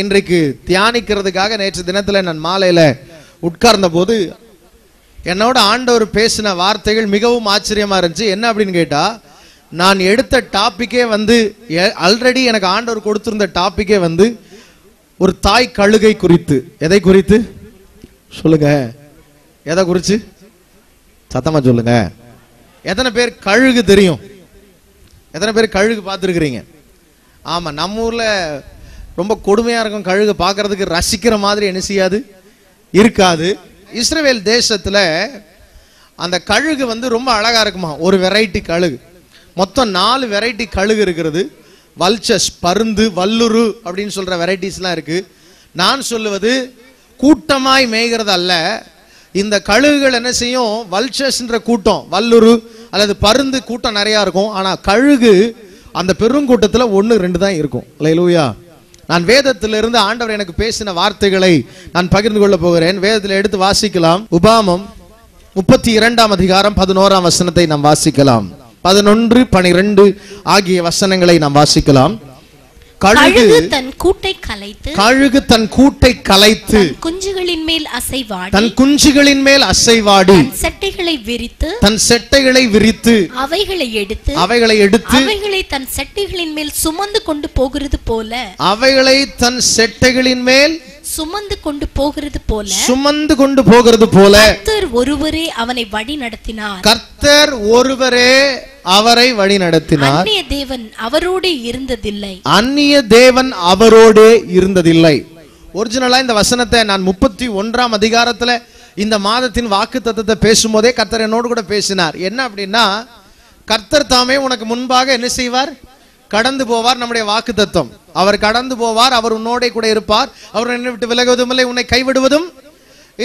இன்றைக்கு தியானிக்கிறதுக்காக நேற்று தினத்துல நான் மாலையில உட்கார்ந்த போது என்னோட ஆண்டவர் பேசின வார்த்தைகள் மிகவும் ஆச்சரியமா இருந்துச்சு. என்ன அப்படின்னு கேட்டா நான் எடுத்த டாப்பிக்கே வந்து ஆல்ரெடி எனக்கு ஆண்டவர் கொடுத்திருந்த டாப்பிக்கே வந்து ஒரு தாய் கழுகை குறித்து. எதை குறித்து? சொல்லுங்க. எதை குறித்து சத்தமா சொல்லுங்க. எத்தனை பேர் கழுகு தெரியும்? எத்தனை பேர் கழுகு பார்த்துருக்கிறீங்க? ஆமா நம்ம ஊர்ல ரொம்ப கொடுமையாக இருக்கும் கழுகு பார்க்கறதுக்கு ரசிக்கிற மாதிரி என்ன செய்யாது? இருக்காது. இஸ்ரேல் தேசத்தில் அந்த கழுகு வந்து ரொம்ப அழகாக இருக்குமா? ஒரு வெரைட்டி கழுகு. மொத்தம் நாலு வெரைட்டி கழுகு இருக்கிறது. வல்ச்சஸ் பருந்து வல்லுரு அப்படின்னு சொல்கிற வெரைட்டிஸ்லாம் இருக்குது நான் சொல்லுவது கூட்டமாய் மேய்கிறது அல்ல. இந்த கழுகுகள் என்ன செய்யும்? வல்ச்சஸ்ன்ற கூட்டம் வல்லுரு அல்லது பருந்து கூட்டம் நிறையா இருக்கும். ஆனால் கழுகு அந்த பெருங்கூட்டத்தில் ஒன்று ரெண்டு தான் இருக்கும். இல்லையா நான் வேதத்திலிருந்து ஆண்டவர் எனக்கு பேசின வார்த்தைகளை நான் பகிர்ந்து கொள்ள போகிறேன். வேதத்தில் எடுத்து வாசிக்கலாம். உபாமம் முப்பத்தி இரண்டாம் அதிகாரம் பதினோராம் வசனத்தை நாம் வாசிக்கலாம். பதினொன்று பனிரெண்டு ஆகிய வசனங்களை நாம் வாசிக்கலாம். கழுகு தன் கூட்டை கலைத்து கழுகு தன் கூட்டை கலைத்து தன் குஞ்சுகளின் மேல் அசைவாடி தன் குஞ்சுகளின் மேல் அசைவாடி செட்டைகளை விரித்து தன் செட்டைகளை விரித்து அவைகளை எடுத்து அவைகளை எடுத்து அவைகளை தன் செட்டைகளின் மேல் சுமந்து கொண்டு போகிறது போல அவைகளை தன் செட்டைகளின் மேல் சுமந்து கொண்டு போகிறது போல சுமந்து கொண்டு போகிறது போல கர்த்தர் ஒருவரே அவனை வழி நடத்தினார். கர்த்தர் ஒருவரே அவரை வழி நடத்தினார். அந்நிய தேவன் அவரோடு இருந்ததில்லை. அந்நிய தேவன் அவரோடே இருந்ததில்லை. ஒரிஜினலா இந்த வசனத்தை நான் முப்பத்தி ஒன்றாம் அதிகாரத்துல இந்த மாதத்தின் வாக்கு தத்தத்தை பேசும்போதே கர்த்தர் என்னோடு கூட பேசினார். என்ன அப்படின்னா கர்த்தர் தாமே உனக்கு முன்பாக என்ன செய்வார்? கடந்து போவார் நம்முடைய வாக்கு தத்துவம் அவர் கடந்து போவார் அவர் உன்னோட கூட இருப்பார். அவர் என்னை விட்டு விலகுவதும் இல்லை உன்னை கைவிடுவதும்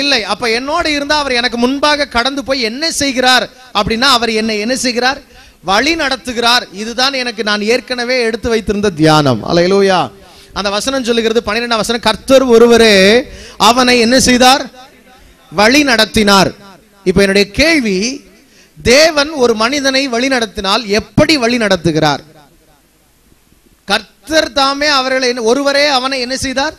இல்லை. அப்ப என்னோட இருந்தா அவர் எனக்கு முன்பாக கடந்து போய் என்ன செய்கிறார் அப்படின்னா அவர் என்னை என்ன செய்கிறார்? வழி நடத்துகிறார். இதுதான் எனக்கு நான் ஏற்கனவே எடுத்து வைத்திருந்த தியானம். அலையலூயா. அந்த வசனம் சொல்லுகிறது பன்னிரெண்டாம் வசனம் கர்த்தர் ஒருவரே அவனை என்ன செய்தார்? வழி நடத்தினார். இப்ப என்னுடைய கேள்வி தேவன் ஒரு மனிதனை வழி நடத்தினால் எப்படி வழி நடத்துகிறார்? கர்த்தர் தாமே அவர்களை என்ன- ஒருவரே அவனை என்ன செய்தார்?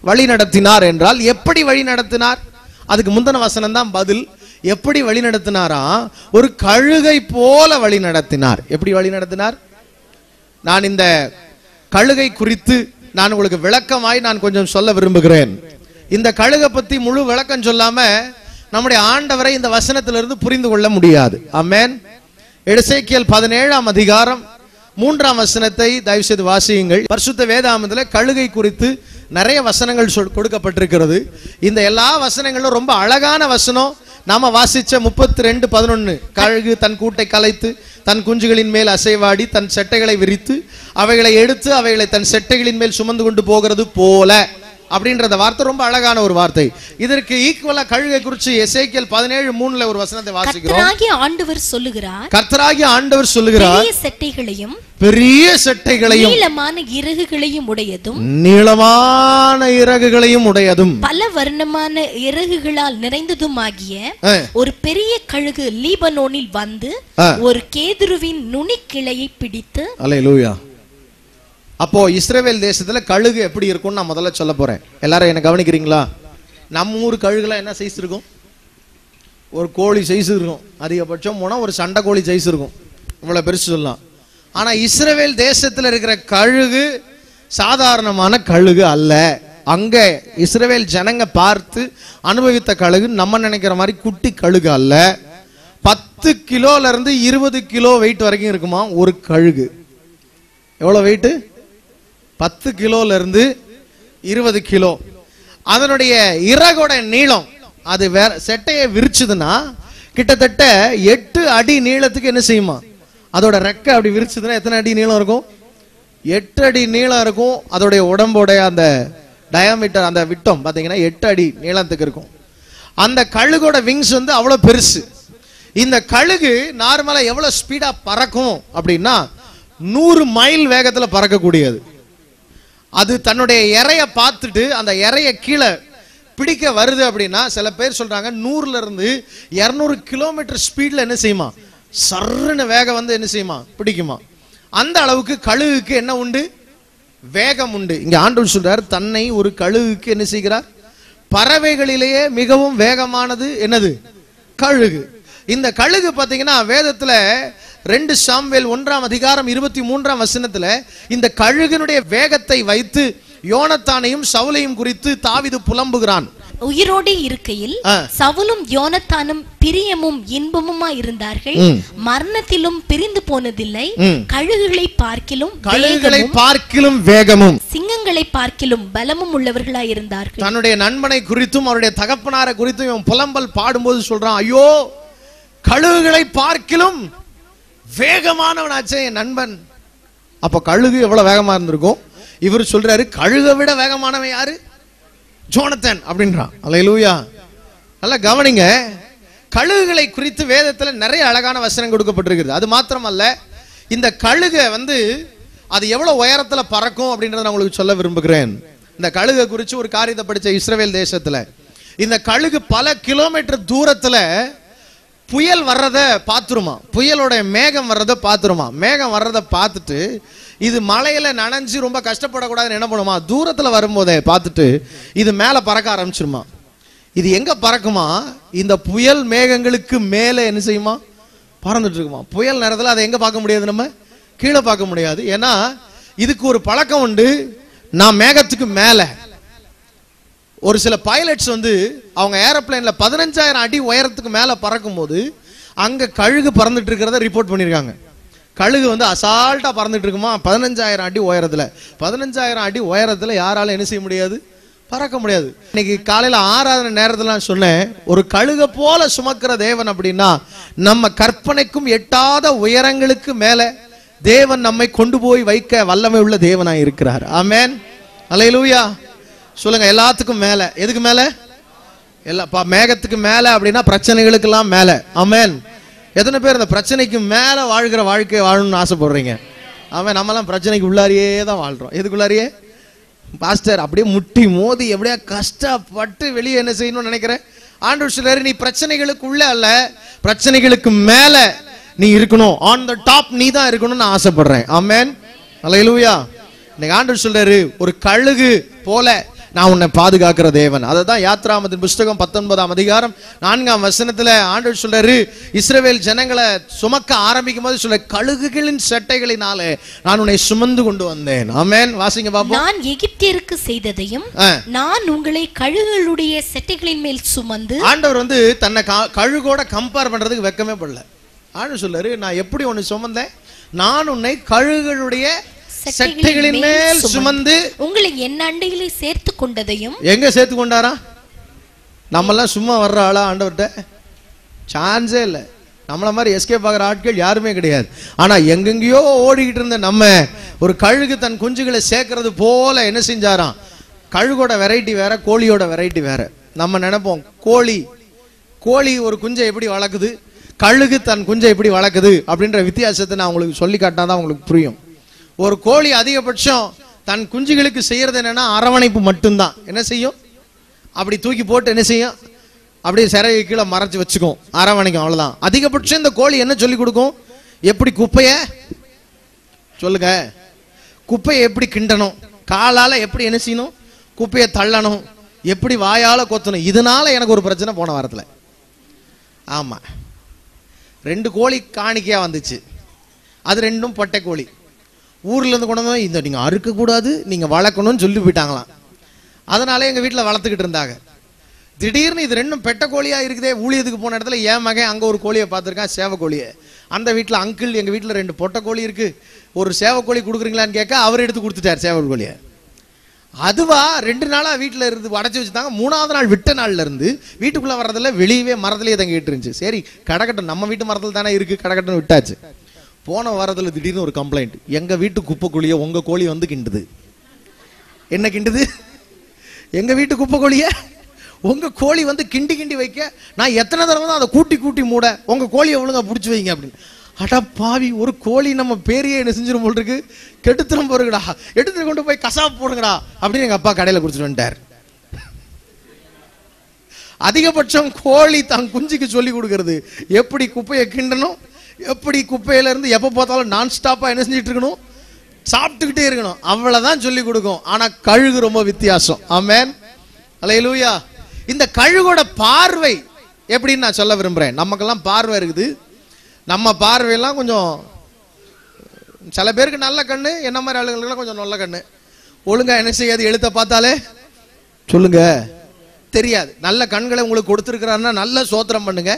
வழி நடத்தினார் என்றால் எப்படி வழி நடத்தினார்? அதுக்கு முந்தின வசனம் தான் பதில். எப்படி வழி நடத்தினாரா? ஒரு கழுகை போல வழி நடத்தினார். எப்படி வழி நடத்தினார்? நான் இந்த கழுகை குறித்து நான் உங்களுக்கு விளக்கமாய் நான் கொஞ்சம் சொல்ல விரும்புகிறேன். இந்த கழுகை பத்தி முழு விளக்கம் சொல்லாம நம்முடைய ஆண்டவரை இந்த வசனத்திலிருந்து புரிந்து கொள்ள முடியாது. அமேன் எடசேக்கியல் பதினேழாம் அதிகாரம் மூன்றாம் வசனத்தை தயவு செய்து வாசியுங்கள். பரிசுத்த வேதாமத்தில் கழுகை குறித்து நிறைய வசனங்கள் சொல் கொடுக்கப்பட்டிருக்கிறது. இந்த எல்லா வசனங்களும் ரொம்ப அழகான வசனம். நாம வாசிச்ச முப்பத்தி ரெண்டு பதினொன்னு கழுகு தன் கூட்டை கலைத்து தன் குஞ்சுகளின் மேல் அசைவாடி தன் செட்டைகளை விரித்து அவைகளை எடுத்து அவைகளை தன் செட்டைகளின் மேல் சுமந்து கொண்டு போகிறது போல. அப்படின்றத வார்த்தை ரொம்ப அழகான ஒரு வார்த்தை இதற்கு ஈக்குவலா கழுகை குறித்து எசேக்கியல் பதினேழு மூணுல ஒரு வசனத்தை வாசிக்கிறோம் கர்த்தராகிய ஆண்டவர் சொல்லுகிறார் கர்த்தராகிய ஆண்டவர் சொல்லுகிறார் பெரிய செட்டைகளையும் பெரிய செட்டைகளையும் நீளமான இறகுகளையும் உடையதும் நீளமான இறகுகளையும் உடையதும் பல வர்ணமான இறகுகளால் நிறைந்ததுமாகிய ஆ. ஒரு பெரிய கழுகு லீபனோனில் வந்து. ஒரு கேதுருவின் நுனிக்கிளையை பிடித்து அல்லேலூயா அப்போ இஸ்ரேவேல் தேசத்துல கழுகு எப்படி இருக்கும்னு நான் முதல்ல சொல்ல போறேன். எல்லாரும் என்ன கவனிக்கிறீங்களா? நம்ம ஊர் கழுகுலாம் என்ன சைஸ் இருக்கும்? ஒரு கோழி சைஸ் இருக்கும். அதிகபட்சம் போனால் ஒரு சண்டை கோழி சைஸ் இருக்கும். இவ்வளோ பெருசு சொல்லலாம். ஆனால் இஸ்ரேவேல் தேசத்தில் இருக்கிற கழுகு சாதாரணமான கழுகு அல்ல. அங்கே இஸ்ரேவேல் ஜனங்க பார்த்து அனுபவித்த கழுகு நம்ம நினைக்கிற மாதிரி குட்டி கழுகு அல்ல. பத்து கிலோலேருந்து இருபது கிலோ வெயிட் வரைக்கும் இருக்குமா? ஒரு கழுகு. எவ்வளோ வெயிட்டு பத்து கிலோல இருந்து இருபது கிலோ. அதனுடைய இறகோட நீளம் அது வேற செட்டையை விரிச்சுதுன்னா கிட்டத்தட்ட எட்டு அடி நீளத்துக்கு என்ன செய்யுமா? அதோட ரெக்கை அப்படி விரிச்சுதுன்னா எத்தனை அடி நீளம் இருக்கும்? எட்டு அடி நீளம் இருக்கும். அதோடைய உடம்போடைய அந்த டயாமீட்டர் அந்த விட்டம் பார்த்தீங்கன்னா எட்டு அடி நீளத்துக்கு இருக்கும். அந்த கழுகோட விங்ஸ் வந்து அவ்வளோ பெருசு. இந்த கழுகு நார்மலாக எவ்வளோ ஸ்பீடாக பறக்கும் அப்படின்னா நூறு மைல் வேகத்தில் பறக்கக்கூடியது. அது தன்னுடைய இறைய பார்த்துட்டு அந்த இறைய கீழே பிடிக்க வருது அப்படின்னா சில பேர் சொல்றாங்க நூறுல இருந்து இரநூறு கிலோமீட்டர் ஸ்பீட்ல என்ன செய்யுமா? சர்ன்னு வேகம் வந்து என்ன செய்யுமா? பிடிக்குமா? அந்த அளவுக்கு கழுகுக்கு என்ன உண்டு? வேகம் உண்டு. இங்க ஆண்டவர் சொல்றார் தன்னை ஒரு கழுகுக்கு என்ன செய்கிறார்? பறவைகளிலேயே மிகவும் வேகமானது என்னது? கழுகு. இந்த கழுகு பார்த்தீங்கன்னா வேதத்துல ரெண்டு சாம்வேல் ஒன்றாம் அதிகாரம் இருபத்தி மூன்றாம் வசனத்துல இந்த கழுகினுடைய வேகத்தை வைத்து யோனத்தானையும் சவுலையும் குறித்து தாவிது புலம்புகிறான் உயிரோடு இருக்கையில். சவுலும் யோனத்தானும் பிரியமும் இன்பமுமா இருந்தார்கள். மரணத்திலும் பிரிந்து போனதில்லை. கழுகுகளை பார்க்கிலும் கழுகுகளை வேகமும், பார்க்கிலும் வேகமும் சிங்கங்களை பார்க்கிலும் பலமும் உள்ளவர்களாய் இருந்தார்கள் தன்னுடைய நண்பனை குறித்தும் அவருடைய தகப்பனாரை குறித்தும் இவன் புலம்பல் பாடும்போது சொல்றான் ஐயோ கழுகுகளை பார்க்கிலும் வேகமானவனாச்சே என் நண்பன். அப்ப கழுகு எவ்வளவு வேகமா இருந்திருக்கும்? இவர் சொல்றாரு கழுகை விட வேகமானவன் யாரு? ஜோனத்தன் அப்படின்றான். அல்லேலூயா. நல்லா கவனிங்க. கழுகுகளை குறித்து வேதத்துல நிறைய அழகான வசனம் கொடுக்கப்பட்டிருக்குது. அது மாத்திரமல்ல இந்த கழுகை வந்து அது எவ்வளவு உயரத்துல பறக்கும் அப்படின்றத நான் உங்களுக்கு சொல்ல விரும்புகிறேன். இந்த கழுகை குறித்து ஒரு காரியத்தை படிச்ச இஸ்ரேல் தேசத்துல இந்த கழுகு பல கிலோமீட்டர் தூரத்துல புயல் வர்றத பார்த்துருமா? புயலோட மேகம் வர்றத பார்த்துருமா? மேகம் வர்றத பார்த்துட்டு இது மலையில நனைஞ்சு ரொம்ப கஷ்டப்படக்கூடாதுன்னு என்ன பண்ணுமா? தூரத்துல வரும்போதே பார்த்துட்டு இது மேல பறக்க ஆரம்பிச்சிருமா? இது எங்க பறக்குமா? இந்த புயல் மேகங்களுக்கு மேல என்ன செய்யுமா? பறந்துட்டு இருக்குமா புயல் நேரத்தில் அதை எங்க பார்க்க முடியாது நம்ம? கீழே பார்க்க முடியாது. ஏன்னா இதுக்கு ஒரு பழக்கம் உண்டு. நான் மேகத்துக்கு மேலே. ஒரு சில பைலட்ஸ் வந்து அவங்க ஏரோப்ளேன்ல பதினஞ்சாயிரம் அடி உயரத்துக்கு மேலே பறக்கும் போது அங்கே கழுகு பறந்துட்டு இருக்கிறத ரிப்போர்ட் பண்ணியிருக்காங்க கழுகு வந்து அசால்ட்டாக பறந்துட்டு இருக்குமா? பதினஞ்சாயிரம் அடி உயரத்தில். பதினஞ்சாயிரம் அடி உயரத்தில் யாரால என்ன செய்ய முடியாது? பறக்க முடியாது. இன்னைக்கு காலையில் ஆராதனை நேரத்தில் நான் சொன்னேன் ஒரு கழுகை போல சுமக்கிற தேவன் அப்படின்னா நம்ம கற்பனைக்கும் எட்டாத உயரங்களுக்கு மேலே தேவன் நம்மை கொண்டு போய் வைக்க வல்லமை உள்ள தேவனாக இருக்கிறார். ஆமேன். அல்லேலூயா சொல்லுங்க எல்லாத்துக்கும் மேல. எதுக்கு மேல? எல்லா பா மேகத்துக்கு மேல அப்படின்னா பிரச்சனைகளுக்கெல்லாம் மேல. அமேன் எத்தனை பேர் இந்த பிரச்சனைக்கு மேல வாழ்கிற வாழ்க்கை வாழணும்னு ஆசைப்படுறீங்க? அவன் நம்மலாம் பிரச்சனைக்கு உள்ளாரியே தான் வாழ்றோம். எதுக்குள்ளாரியே? பாஸ்டர் அப்படியே முட்டி மோதி எப்படியா கஷ்டப்பட்டு வெளியே என்ன செய்யணும்னு நினைக்கிறேன்? ஆண்டவர் சொல்றாரு நீ பிரச்சனைகளுக்குள்ள அல்ல பிரச்சனைகளுக்கு மேல நீ இருக்கணும். ஆன் த டாப் நீ தான் இருக்கணும்னு நான் ஆசைப்படுறேன். நல்ல அல்லேலூயா இன்னைக்கு ஆண்டவர் சொல்றாரு ஒரு கழுகு போல நான் உன்னை பாதுகாக்கிற தேவன். அதை தான் யாத்ராமத்தின் புஸ்தகம் பத்தொன்பதாம் அதிகாரம் நான்காம் வசனத்துல ஆண்டவர் சொல்றாரு இஸ்ரவேல் ஜனங்களை சுமக்க ஆரம்பிக்கும் போது சொல்ல கழுகுகளின் சட்டைகளினாலே நான் உன்னை சுமந்து கொண்டு வந்தேன். ஆமென். வாசிங்க பாப்போம். நான் எகிப்தியருக்கு செய்ததையும். நான் உங்களை கழுகுகளுடைய செட்டைகளின் மேல் சுமந்து ஆண்டவர் வந்து தன்னை கழுகோட கம்பேர் பண்றதுக்கு வெக்கமே படல. ஆண்டவர் சொல்றாரு நான் எப்படி உன்னை சுமந்தேன்? நான் உன்னை கழுகுகளுடைய சட்டைகளின் மேல் சுமந்து உங்களை என் அண்டையிலே சேர்த்து கொண்டதையும் எங்க சேர்த்து கொண்டாரா? நம்மெல்லாம் சும்மா வர்ற ஆளா ஆண்டவர்கிட்ட? சான்ஸே இல்லை. நம்மள மாதிரி எஸ்கேப் ஆகிற ஆட்கள் யாருமே கிடையாது. ஆனா எங்கெங்கேயோ ஓடிக்கிட்டு இருந்த நம்ம ஒரு கழுகு தன் குஞ்சுகளை சேர்க்கறது போல என்ன செஞ்சாராம்? கழுகோட வெரைட்டி வேற கோழியோட வெரைட்டி வேற. நம்ம நினைப்போம் கோழி. கோழி ஒரு குஞ்சை எப்படி வளர்க்குது? கழுகு தன் குஞ்சை எப்படி வளர்க்குது? அப்படின்ற வித்தியாசத்தை நான் உங்களுக்கு சொல்லி காட்டினா உங்களுக்கு புரியும். ஒரு கோழி அதிகபட்சம் தன் குஞ்சுகளுக்கு செய்யறது என்னன்னா அரவணைப்பு மட்டும்தான். என்ன செய்யும்? அப்படி தூக்கி போட்டு என்ன செய்யும்? அப்படியே சிறையை கீழே மறைச்சி வச்சுக்கும். அரவணைக்கும் அவ்வளவுதான். அதிகபட்சம் இந்த கோழி என்ன சொல்லி கொடுக்கும்? எப்படி குப்பைய? சொல்லுங்க. குப்பையை எப்படி கிண்டணும்? காலால எப்படி என்ன செய்யணும்? குப்பையை தள்ளணும். எப்படி வாயால கொத்தணும்? இதனால எனக்கு ஒரு பிரச்சனை போன வாரத்தில். ஆமா. ரெண்டு கோழி காணிக்கையா வந்துச்சு. அது ரெண்டும் பொட்டை கோழி. ஊர்லேருந்து கொண்டு வந்து இந்த நீங்கள் அறுக்கக்கூடாது நீங்கள் வளர்க்கணும்னு சொல்லி போயிட்டாங்களாம். அதனால எங்கள் வீட்டில் வளர்த்துக்கிட்டு இருந்தாங்க. திடீர்னு இது ரெண்டும் பெட்ட கோழியாக இருக்குதே ஊழியத்துக்கு போன இடத்துல ஏன் மகன் அங்கே ஒரு கோழியை பார்த்துருக்கான் சேவை கோழியை அந்த வீட்டில் அங்கிள் எங்கள் வீட்டில் ரெண்டு பொட்டை கோழி இருக்குது ஒரு சேவை கோழி கொடுக்குறீங்களான்னு கேட்க அவர் எடுத்து கொடுத்துட்டார் சேவை கோழியை அதுவா ரெண்டு நாளாக வீட்டில் இருந்து அடைச்சி வச்சுட்டாங்க. மூணாவது நாள் விட்ட நாள்லேருந்து இருந்து வீட்டுக்குள்ள வர்றதில்ல வெளியவே மரத்துலேயே தங்கிட்டு இருந்துச்சு. சரி கடக்கட்டும் நம்ம வீட்டு மரத்தில் தானே இருக்குது கடக்கட்டும் விட்டாச்சு. போன வாரத்தில் திடீர்னு ஒரு கம்ப்ளைண்ட் எங்கள் வீட்டு குப்பைக்குழியை உங்கள் கோழி வந்து கிண்டுது. என்ன கிண்டுது? எங்கள் வீட்டு குப்பை உங்கள் கோழி வந்து கிண்டி கிண்டி வைக்க. நான் எத்தனை தடவை தான் அதை கூட்டி கூட்டி மூட. உங்கள் கோழியை ஒழுங்கா பிடிச்சி வைங்க அப்படின்னு. அடா பாவி ஒரு கோழி நம்ம பேரையே என்ன செஞ்சிடும் போல் இருக்கு. கெடுத்துரும் போறீங்கடா எடுத்துட்டு கொண்டு போய் கசாப் போடுங்கடா அப்படின்னு எங்கள் அப்பா கடையில் குடிச்சிட்டு வந்துட்டார். அதிகபட்சம் கோழி தன் குஞ்சுக்கு சொல்லி கொடுக்கறது. எப்படி குப்பையை கிண்டணும்? எப்படி குப்பையில இருந்து எப்ப பார்த்தாலும் நான் ஸ்டாப்பா என்ன செஞ்சிட்டு இருக்கணும்? சாப்பிட்டுக்கிட்டே இருக்கணும். அவ்வளவுதான் சொல்லி கொடுக்கும். ஆனா கழுகு ரொம்ப வித்தியாசம். ஆமென். அல்லேலூயா இந்த கழுகோட பார்வை எப்படின்னு நான் சொல்ல விரும்புறேன். நமக்கெல்லாம் பார்வை இருக்குது. நம்ம பார்வையெல்லாம் கொஞ்சம் சில பேருக்கு நல்ல கண்ணு என்ன மாதிரி ஆளுங்களுக்குலாம் கொஞ்சம் நல்ல கண்ணு. ஒழுங்கா என்ன செய்யாது? எழுத்த பார்த்தாலே? சொல்லுங்க. தெரியாது. நல்ல கண்களை உங்களுக்கு கொடுத்துருக்குறாருன்னா நல்ல சோத்திரம் பண்ணுங்க.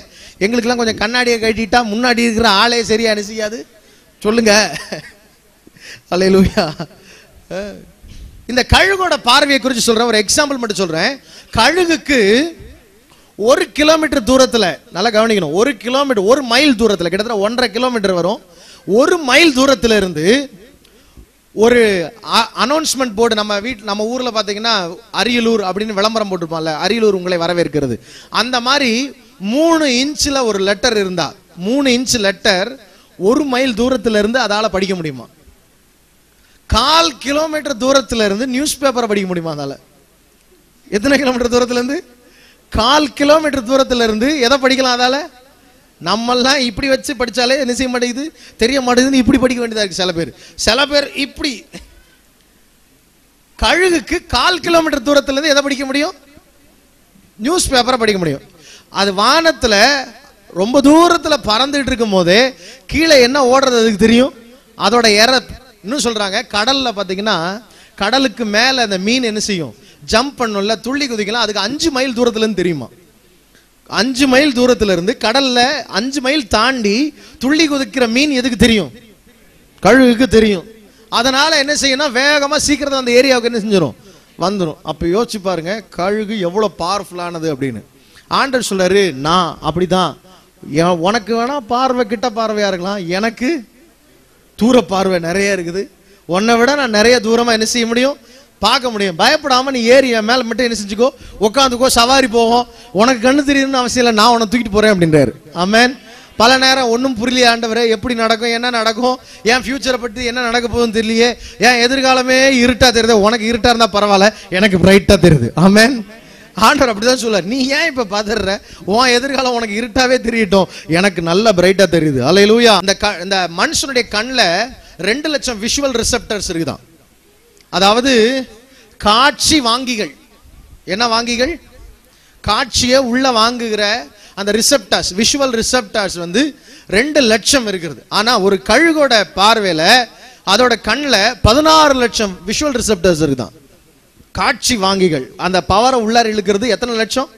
எங்களுக்கெல்லாம் கொஞ்சம் கண்ணாடியை கட்டிட்டா முன்னாடி இருக்கிற ஆளே சரியா செய்யாது சொல்லுங்க. அலையலூயா இந்த கழுகோட பார்வையை குறித்து சொல்கிறேன் ஒரு எக்ஸாம்பிள் மட்டும் சொல்கிறேன் கழுகுக்கு ஒரு கிலோமீட்டர் தூரத்தில் நல்லா கவனிக்கணும் ஒரு கிலோமீட்டர் ஒரு மைல் தூரத்தில் கிட்டத்தட்ட ஒன்றரை கிலோமீட்டர் வரும். ஒரு மைல் தூரத்தில் இருந்து ஒரு அனௌன்ஸ்மெண்ட் போர்டு நம்ம வீட் நம்ம ஊரில் பார்த்தீங்கன்னா அரியலூர் அப்படின்னு விளம்பரம் போட்டிருப்பான்ல அரியலூர் உங்களை வரவேற்கிறது. அந்த மாதிரி மூணு இன்ச்சில் ஒரு லெட்டர் இருந்தா மூணு இன்ச் லெட்டர் ஒரு மைல் தூரத்தில் இருந்து அதால் படிக்க முடியுமா? கால் கிலோமீட்டர் தூரத்தில் இருந்து நியூஸ் பேப்பரை படிக்க முடியுமா அதால்? எத்தனை கிலோமீட்டர் தூரத்துலேருந்து? கால் கிலோமீட்டர் தூரத்தில் இருந்து எதை படிக்கலாம் அதால்? நம்மெல்லாம் இப்படி வச்சு படித்தாலே என்ன செய்ய மாட்டேங்குது? தெரிய மாட்டேங்குதுன்னு இப்படி படிக்க வேண்டியதாக இருக்கு சில பேர். சில பேர் இப்படி. கழுகுக்கு கால் கிலோமீட்டர் தூரத்துலேருந்து எதை படிக்க முடியும்? நியூஸ் பேப்பரை படிக்க முடியும். அது வானத்தில் ரொம்ப தூரத்தில் பறந்துட்டு இருக்கும் போதே கீழே என்ன ஓடுறது அதுக்கு தெரியும்? அதோட எர இன்னும் சொல்கிறாங்க கடலில் பார்த்தீங்கன்னா கடலுக்கு மேலே அந்த மீன் என்ன செய்யும்? ஜம்ப் பண்ணும்ல துள்ளி குதிக்கலாம். அதுக்கு அஞ்சு மைல் தூரத்துலேருந்து தெரியுமா? அஞ்சு மைல் தூரத்துல இருந்து கடல்ல அஞ்சு மைல் தாண்டி துள்ளி குதிக்கிற மீன் எதுக்கு தெரியும்? கழுகுக்கு தெரியும். அதனால என்ன செய்யணும்? வேகமா சீக்கிரத்தை அந்த ஏரியாவுக்கு என்ன செஞ்சிடும் வந்துடும் அப்ப யோசிச்சு பாருங்க கழுகு எவ்வளவு பவர்ஃபுல்லானது அப்படின்னு. ஆண்டர் சொல்றாரு நான் அப்படிதான். என் உனக்கு வேணா பார்வை கிட்ட பார்வையா இருக்கலாம். எனக்கு தூர பார்வை நிறைய இருக்குது. உன்னை விட நான் நிறைய தூரமா என்ன செய்ய முடியும்? பார்க்க முடியும். பயப்படாம நீ ஏறி என் மேல மட்டும் என்ன செஞ்சுக்கோ உட்காந்துக்கோ சவாரி போவோம். உனக்கு கண்ணு தெரியுதுன்னு அவசியம் இல்லை நான் உன்னை தூக்கிட்டு போறேன் அப்படின்றாரு. ஆமேன். பல நேரம் ஒன்றும் புரியலையே ஆண்டவரே எப்படி நடக்கும் என்ன நடக்கும் என் ஃபியூச்சரை பற்றி என்ன நடக்க போகுதுன்னு தெரியலையே. என் எதிர்காலமே இருட்டா தெரியுது. உனக்கு இருட்டா இருந்தா பரவாயில்ல எனக்கு பிரைட்டா தெரியுது. ஆமேன். ஆண்டவர் அப்படிதான் சொல்ல நீ ஏன் இப்ப பதற? உன் எதிர்காலம் உனக்கு இருட்டாவே தெரியட்டும். எனக்கு நல்ல பிரைட்டா தெரியுது. அலையிலூயா இந்த க- இந்த மனுஷனுடைய கண்ணுல ரெண்டு லட்சம் விஷுவல் ரிசெப்டர்ஸ் இருக்குதான். அதாவது காட்சி வாங்கிகள். என்ன வாங்கிகள்? காட்சியை உள்ள வாங்குகிற அந்த ரிசெப்டர்ஸ் விஷுவல் ரிசெப்டர்ஸ் வந்து ரெண்டு லட்சம் இருக்கிறது. ஆனா ஒரு கழுகோட பார்வையில அதோட கண்ணில் பதினாறு லட்சம் விஷுவல் ரிசப்டர்ஸ் இருக்குதான். காட்சி வாங்கிகள். அந்த பவரை உள்ளார இழுக்கிறது எத்தனை லட்சம்?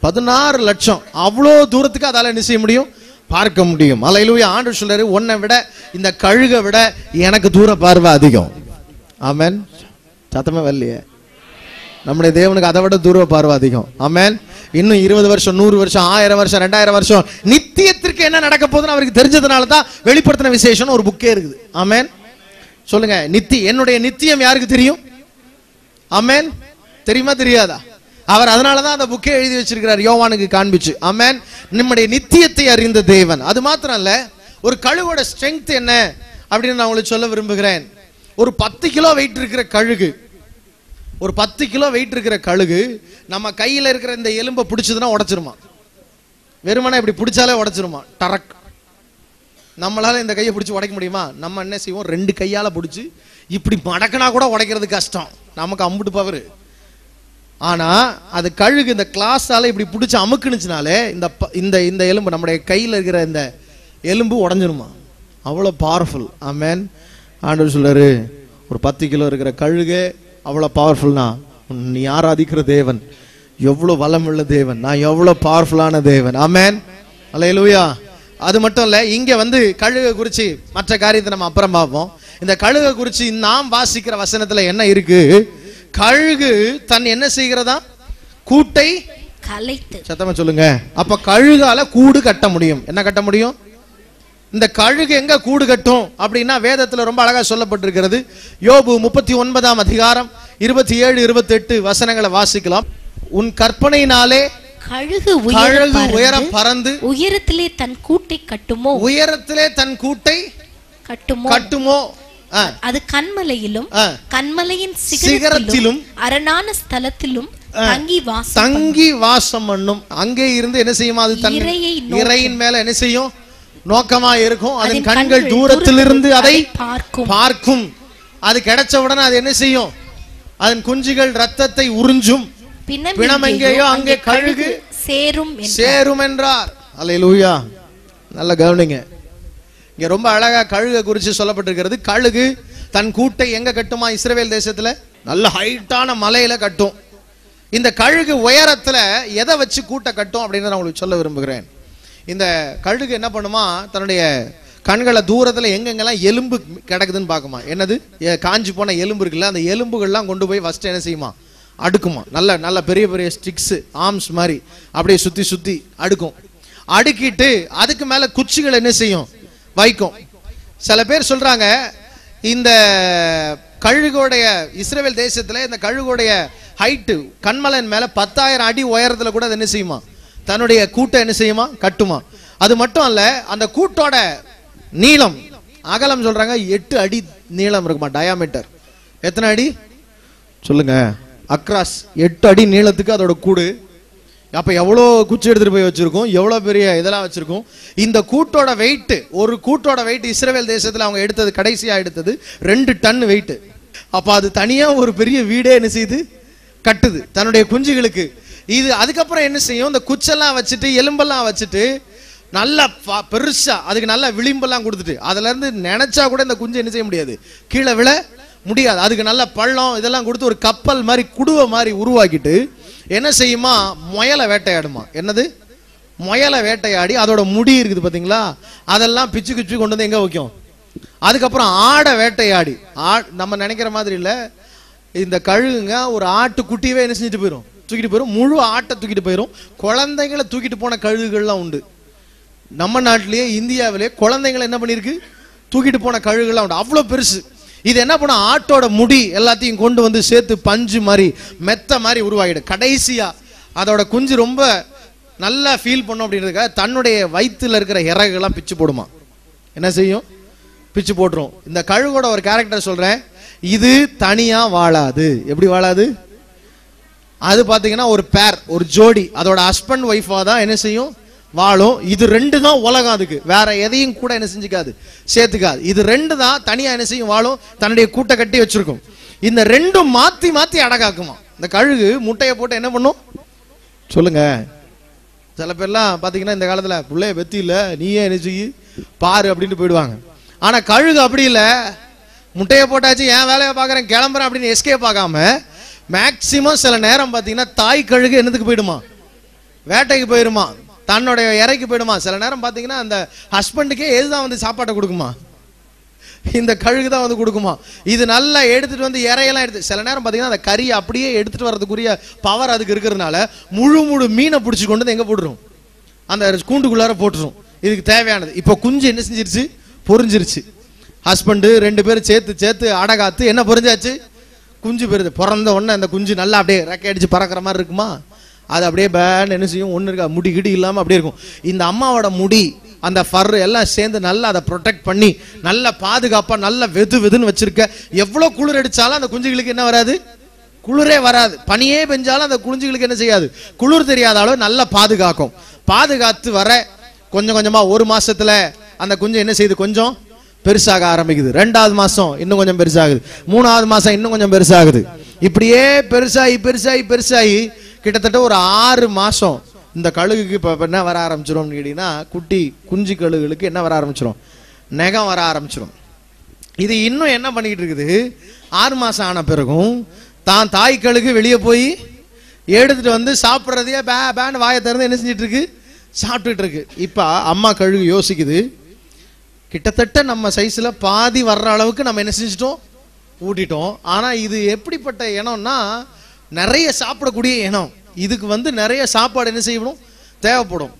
பதினாறு லட்சம். அவ்வளோ தூரத்துக்கு அதால் என்ன செய்ய முடியும்? பார்க்க முடியும். அலையிலூயா ஆண்டு சொல்றாரு உன்னை விட இந்த கழுகை விட எனக்கு தூர பார்வை அதிகம். அமேன் சத்தமே வரலையே. நம்முடைய தேவனுக்கு அதை விட தூர பார்வை அதிகம். அமேன் இன்னும் இருபது வருஷம் நூறு வருஷம் ஆயிரம் வருஷம் ரெண்டாயிரம் வருஷம் நித்தியத்திற்கு என்ன நடக்க போகுதுன்னு அவருக்கு தெரிஞ்சதுனால தான் வெளிப்படுத்தின விசேஷம் ஒரு புக்கே இருக்குது. அமேன் சொல்லுங்க நித்தி என்னுடைய நித்தியம் யாருக்கு தெரியும்? அமேன் தெரியுமா தெரியாதா? அவர் அதனால தான் அந்த புக்கே எழுதி வச்சிருக்கிறார் யோவானுக்கு காண்பிச்சு. அமேன் நம்முடைய நித்தியத்தை அறிந்த தேவன். அது மாத்திரம் இல்ல ஒரு கழுவோட ஸ்ட்ரென்த் என்ன? அப்படின்னு நான் உங்களுக்கு சொல்ல விரும்புகிறேன். ஒரு பத்து கிலோ வெயிட் இருக்கிற கழுகு. ஒரு பத்து கிலோ வெயிட் இருக்கிற கழுகு நம்ம கையில் இருக்கிற இந்த எலும்பை பிடிச்சதுன்னா உடச்சிருமா? வெறுமனா இப்படி பிடிச்சாலே உடச்சிருமா? டரக். நம்மளால இந்த கையை பிடிச்சி உடைக்க முடியுமா? நம்ம என்ன செய்வோம்? ரெண்டு கையால் பிடிச்சி இப்படி மடக்கினா கூட உடைக்கிறது கஷ்டம். நமக்கு அம்புட்டு பவர். ஆனால் அது கழுகு இந்த கிளாஸால் இப்படி பிடிச்சி அமுக்குனுச்சுனாலே இந்த ப- இந்த இந்த எலும்பு நம்முடைய கையில் இருக்கிற இந்த எலும்பு உடஞ்சிருமா? அவ்வளோ பவர்ஃபுல் ஆமேன் ஆண்டவர் சொல்றாரு ஒரு பத்து கிலோ இருக்கிற கழுகு அவ்வளோ பவர்ஃபுல்னா நீ ஆராதிக்கிற தேவன். எவ்வளோ வளமுள்ள தேவன். நான் எவ்வளோ பவர்ஃபுல்லான தேவன். ஆமேன் அல்லேலூயா அது மட்டும் இல்ல இங்க வந்து கழுகை குறிச்சு மற்ற காரியத்தை நம்ம அப்புறம் பார்ப்போம். இந்த கழுகை குறிச்சு நாம் வாசிக்கிற வசனத்துல என்ன இருக்கு? கழுகு தன் என்ன செய்கிறதா? கூட்டை கலைத்து. சத்தமா சொல்லுங்க. அப்ப கழுகால கூடு கட்ட முடியும். என்ன கட்ட முடியும்? இந்த கழுகு எங்க கூடு கட்டும் அப்படின்னா வேதத்துல ரொம்ப அழகா சொல்லப்பட்டிருக்கிறது. யோபு முப்பத்தி ஒன்பதாம் அதிகாரம் இருபத்தி ஏழு இருபத்தி எட்டு வசனங்களை வாசிக்கலாம். உன் கற்பனையினாலே கழுகு கழுகு உயரம் பறந்து உயரத்திலே தன் கூட்டை கட்டுமோ? உயரத்திலே தன் கூட்டை கட்டுமோ? கட்டுமோ? அது கண்மலையிலும். கண்மலையின் சிகரத்திலும் அரணான ஸ்தலத்திலும் தங்கி வாசம் தங்கி வாசம் பண்ணும். அங்கே இருந்து என்ன செய்யுமா? அது. இறையின் மேல என்ன செய்யும்? நோக்கமா இருக்கும். அதன் கண்கள் தூரத்திலிருந்து தூரத்தில் அதை பார்க்கும். பார்க்கும். அது கிடைச்ச உடனே அது என்ன செய்யும்? அதன் குஞ்சுகள் ரத்தத்தை உறிஞ்சும். பிணம் எங்கேயோ அங்கே கழுகு. சேரும். சேரும் என்றார். அல்லேலூயா நல்ல கவனிங்க. இங்க ரொம்ப அழகா கழுகை குறித்து சொல்லப்பட்டிருக்கிறது. கழுகு தன் கூட்டை எங்க கட்டுமா? இஸ்ரவேல் தேசத்துல? நல்ல ஹைட்டான மலையில கட்டும். இந்த கழுகு உயரத்துல எதை வச்சு கூட்டை கட்டும் அப்படின்னு நான் உங்களுக்கு சொல்ல விரும்புகிறேன். இந்த கழுகு என்ன பண்ணுமா? தன்னுடைய கண்களை தூரத்தில் எங்கெங்கெல்லாம் எலும்பு கிடக்குதுன்னு பார்க்குமா? என்னது? காஞ்சி காஞ்சு போன எலும்பு இருக்குல்ல அந்த எலும்புகள்லாம் கொண்டு போய் ஃபஸ்ட்டு என்ன செய்யுமா? அடுக்குமா. நல்ல நல்ல பெரிய பெரிய ஸ்டிக்ஸு ஆர்ம்ஸ் மாதிரி அப்படியே சுற்றி சுற்றி அடுக்கும். அடுக்கிட்டு அதுக்கு மேலே குச்சிகள் என்ன செய்யும்? வைக்கும். சில பேர் சொல்கிறாங்க இந்த கழுகுடைய இஸ்ரேல் தேசத்தில் இந்த கழுகுடைய ஹைட்டு கண்மலன் மேலே பத்தாயிரம் அடி உயரத்தில் கூட அது என்ன செய்யுமா? தன்னுடைய கூட்டை என்ன செய்யுமா? கட்டுமா. அது மட்டும் அல்ல அந்த கூட்டோட நீளம் அகலம் சொல்றாங்க எட்டு அடி நீளம் இருக்குமா டயாமீட்டர் எத்தனை அடி? சொல்லுங்க. அக்ராஸ் எட்டு அடி நீளத்துக்கு அதோட கூடு. அப்ப எவ்வளோ குச்சி எடுத்துட்டு போய் வச்சிருக்கோம்? எவ்வளோ பெரிய இதெல்லாம் வச்சிருக்கோம்? இந்த கூட்டோட வெயிட்டு ஒரு கூட்டோட வெயிட் இஸ்ரேல் தேசத்தில் அவங்க எடுத்தது கடைசியா எடுத்தது ரெண்டு டன் வெயிட்டு அப்ப அது தனியா ஒரு பெரிய வீடே என்ன செய்யுது? கட்டுது. தன்னுடைய குஞ்சுகளுக்கு இது அதுக்கப்புறம் என்ன செய்யும்? இந்த குச்செல்லாம் வச்சுட்டு எலும்பெல்லாம் வச்சுட்டு நல்லா ப- பெருசா அதுக்கு நல்லா விளிம்பெல்லாம் கொடுத்துட்டு அதுல இருந்து நினைச்சா கூட இந்த குஞ்சு என்ன செய்ய முடியாது. கீழே விழ முடியாது. அதுக்கு நல்ல பள்ளம் இதெல்லாம் கொடுத்து ஒரு கப்பல் மாதிரி குடுவை மாதிரி உருவாக்கிட்டு என்ன செய்யுமா? முயலை வேட்டையாடுமா. என்னது? முயலை வேட்டையாடி அதோட முடி இருக்குது பார்த்தீங்களா அதெல்லாம் பிச்சு கிச்சு கொண்டு வந்து எங்கே வைக்கும்? அதுக்கப்புறம் ஆடை வேட்டையாடி. ஆ நம்ம நினைக்கிற மாதிரி இல்லை. இந்த கழுகுங்க ஒரு ஆட்டு குட்டியவே என்ன செஞ்சுட்டு போயிடும் தூக்கிட்டு போயிடும் முழு ஆட்டை தூக்கிட்டு போயிடும் குழந்தைங்களை தூக்கிட்டு போன கழுகுகள்லாம் உண்டு. நம்ம நாட்டிலேயே இந்தியாவிலே குழந்தைங்களை என்ன பண்ணியிருக்கு? தூக்கிட்டு போன கழுகுகள்லாம் உண்டு. அவ்வளோ பெருசு. இது என்ன பண்ணும் ஆட்டோட முடி எல்லாத்தையும் கொண்டு வந்து சேர்த்து பஞ்சு மாதிரி மெத்த மாதிரி உருவாகிடும் கடைசியா அதோட குஞ்சு ரொம்ப நல்லா ஃபீல் பண்ணும் அப்படின்றதுக்காக தன்னுடைய வயிற்றுல இருக்கிற இறகுலாம் பிச்சு போடுமா. என்ன செய்யும்? பிச்சு போட்டுரும். இந்த கழுகோட ஒரு கேரக்டர் சொல்றேன். இது தனியா வாழாது. எப்படி வாழாது? அது பாத்தீங்கன்னா ஒரு பேர் ஒரு ஜோடி. அதோட ஹஸ்பண்ட் ஒய்ஃபா தான் என்ன செய்யும்? வாழும். இது ரெண்டு தான் உலகம் அதுக்கு. வேற எதையும் கூட என்ன செஞ்சுக்காது. சேர்த்துக்காது. இது ரெண்டு தான் தனியா என்ன செய்யும்? வாழும். தன்னுடைய கூட்டை கட்டி வச்சிருக்கும். இந்த ரெண்டும் மாத்தி மாத்தி அடகாக்குமா இந்த கழுகு முட்டையை போட்டு என்ன பண்ணும்? சொல்லுங்க. சில பேர்லாம் பாத்தீங்கன்னா இந்த காலத்துல பிள்ளைய வெத்தி இல்ல நீயே என்ன செய்யு பாரு அப்படின்ட்டு போயிடுவாங்க. ஆனா கழுகு அப்படி இல்லை. முட்டையை போட்டாச்சு என் வேலையை பார்க்குறேன் கிளம்புறேன் அப்படின்னு எஸ்கே பார்க்காம மேக்சிமம் சில நேரம் பார்த்தீங்கன்னா தாய் கழுகு என்னதுக்கு போயிடுமா? வேட்டைக்கு போயிடுமா தன்னுடைய இறைக்கு போயிடுமா? சில நேரம் பார்த்தீங்கன்னா அந்த ஹஸ்பண்டுக்கே எதுதான் வந்து சாப்பாட்டை கொடுக்குமா? இந்த கழுகு தான் வந்து கொடுக்குமா? இது நல்லா எடுத்துட்டு வந்து இறையெல்லாம் எடுத்து சில நேரம் பார்த்தீங்கன்னா அந்த கறியை அப்படியே எடுத்துட்டு வர்றதுக்குரிய பவர் அதுக்கு இருக்கிறதுனால முழு முழு மீனை பிடிச்சி கொண்டு வந்து எங்கே போட்டுரும்? அந்த கூண்டுக்குள்ளார போட்டுரும். இதுக்கு தேவையானது. இப்போ குஞ்சு என்ன செஞ்சிருச்சு? பொரிஞ்சிருச்சு. ஹஸ்பண்டு ரெண்டு பேரும் சேர்த்து சேர்த்து அடகாத்து என்ன பொரிஞ்சாச்சு? குஞ்சு பெறுது. பிறந்த உடனே அந்த குஞ்சு நல்லா அப்படியே ரெக்கை அடிச்சு பறக்கிற மாதிரி இருக்குமா? அது அப்படியே பேன் என்ன செய்யும்? ஒன்று இருக்கா? முடி கிடி இல்லாமல் அப்படியே இருக்கும். இந்த அம்மாவோட முடி அந்த ஃபர் எல்லாம் சேர்ந்து நல்லா அதை ப்ரொடெக்ட் பண்ணி நல்ல பாதுகாப்பாக நல்ல வெது வெதுன்னு வச்சிருக்க. எவ்வளோ குளிர் அடித்தாலும் அந்த குஞ்சுகளுக்கு என்ன வராது? குளிரே வராது. பனியே பெஞ்சாலும் அந்த குஞ்சுகளுக்கு என்ன செய்யாது? குளிர் தெரியாத அளவு நல்லா பாதுகாக்கும். பாதுகாத்து வர கொஞ்சம் கொஞ்சமாக ஒரு மாசத்துல அந்த குஞ்சு என்ன செய்யுது கொஞ்சம்? பெருசாக ஆரம்பிக்குது. ரெண்டாவது மாதம் இன்னும் கொஞ்சம் பெருசாகுது. மூணாவது மாதம் இன்னும் கொஞ்சம் பெருசாகுது. இப்படியே பெருசாகி பெருசாகி பெருசாகி கிட்டத்தட்ட ஒரு ஆறு மாதம் இந்த கழுகுக்கு இப்போ என்ன வர ஆரம்பிச்சிரும்னு கேட்டிங்கன்னா குட்டி குஞ்சு கழுகுகளுக்கு என்ன வர ஆரம்பிச்சிரும்? நெகம் வர ஆரம்பிச்சிரும். இது இன்னும் என்ன பண்ணிக்கிட்டு இருக்குது? ஆறு மாதம் ஆன பிறகும் தான் தாய் கழுகு வெளியே போய் எடுத்துட்டு வந்து சாப்பிட்றதையே பே பேன்னு வாயை திறந்து என்ன செஞ்சிட்டு இருக்கு? சாப்பிட்டுட்டு இருக்கு. இப்போ அம்மா கழுகு யோசிக்குது. கிட்டத்தட்ட நம்ம சைஸில் பாதி வர்ற அளவுக்கு நம்ம என்ன செஞ்சிட்டோம்? ஊட்டிட்டோம். ஆனால் இது எப்படிப்பட்ட இனம்னா நிறைய சாப்பிடக்கூடிய இனம். இதுக்கு வந்து நிறைய சாப்பாடு என்ன செய்யணும் தேவைப்படும்.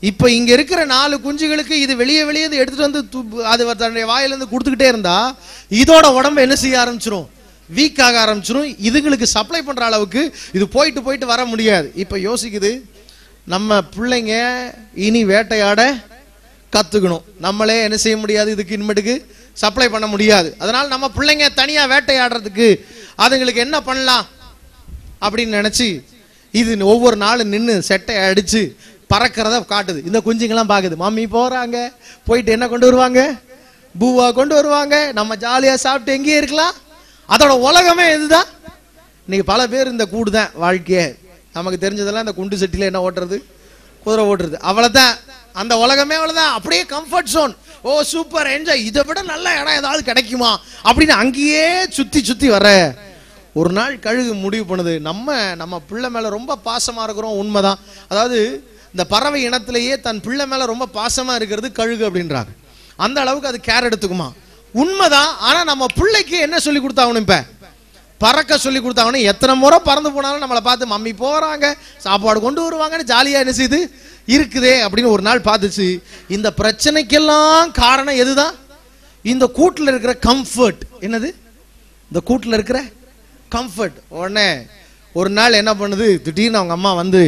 இப்போ இங்கே இருக்கிற நாலு குஞ்சுகளுக்கு இது வெளியே வெளியே இருந்து எடுத்துகிட்டு வந்து து- அது தன்னுடைய வாயிலேருந்து கொடுத்துக்கிட்டே இருந்தால் இதோட உடம்பு என்ன செய்ய ஆரம்பிச்சிரும்? வீக் ஆக ஆரம்பிச்சிரும். இதுங்களுக்கு சப்ளை பண்ணுற அளவுக்கு இது போயிட்டு போயிட்டு வர முடியாது. இப்போ யோசிக்குது நம்ம பிள்ளைங்க இனி வேட்டையாட கத்துக்கணும். நம்மளே என்ன செய்ய முடியாது? இதுக்கு இனிமேட்டுக்கு சப்ளை பண்ண முடியாது. அதனால நம்ம பிள்ளைங்க தனியா வேட்டையாடுறதுக்கு அதுங்களுக்கு என்ன பண்ணலாம்? அப்படின்னு நினைச்சு இது ஒவ்வொரு நாளும் நின்று செட்டை அடிச்சு பறக்கிறத காட்டுது. இந்த குஞ்சுங்கெல்லாம் பார்க்குது மம்மி போறாங்க. போயிட்டு என்ன கொண்டு வருவாங்க? பூவா கொண்டு வருவாங்க. நம்ம ஜாலியா சாப்பிட்டு எங்கேயே இருக்கலாம். அதோட உலகமே இதுதான் இன்னைக்கு பல பேர் இந்த கூடு தான் வாழ்க்கையே. நமக்கு தெரிஞ்சதெல்லாம் இந்த குண்டு செட்டில என்ன ஓட்டுறது? குதிரை ஓட்டுறது. அவ்வளவுதான். அந்த உலகமே அவ்வளோதான் அப்படியே கம்ஃபர்ட் ஜோன் ஓ சூப்பர் என்ஜாய் இதை விட நல்ல இடம் ஏதாவது கிடைக்குமா? அப்படின்னு அங்கேயே சுத்தி சுத்தி வர ஒரு நாள் கழுகு முடிவு பண்ணுது. நம்ம நம்ம பிள்ளை மேல ரொம்ப பாசமா இருக்கிறோம் உண்மைதான். அதாவது இந்த பறவை இனத்திலேயே தன் பிள்ளை மேல ரொம்ப பாசமா இருக்கிறது கழுகு அப்படின்றாங்க. அந்த அளவுக்கு அது கேர் எடுத்துக்குமா? உண்மைதான். ஆனா நம்ம பிள்ளைக்கு என்ன சொல்லி கொடுத்தாகணும் இப்ப? பறக்க சொல்லி கொடுத்தாங்கன்னு எத்தனை முறை பறந்து போனாலும் நம்மளை பார்த்து மம்மி போறாங்க சாப்பாடு கொண்டு வருவாங்கன்னு ஜாலியா என்ன செய்யுது இருக்குதே அப்படின்னு ஒரு நாள் பார்த்துச்சு. இந்த பிரச்சனைக்கெல்லாம் காரணம் எதுதான்? இந்த கூட்டில் இருக்கிற கம்ஃபர்ட் என்னது? இந்த கூட்டில் இருக்கிற கம்ஃபர்ட் உடனே ஒரு நாள் என்ன பண்ணுது? திடீர்னு அவங்க அம்மா வந்து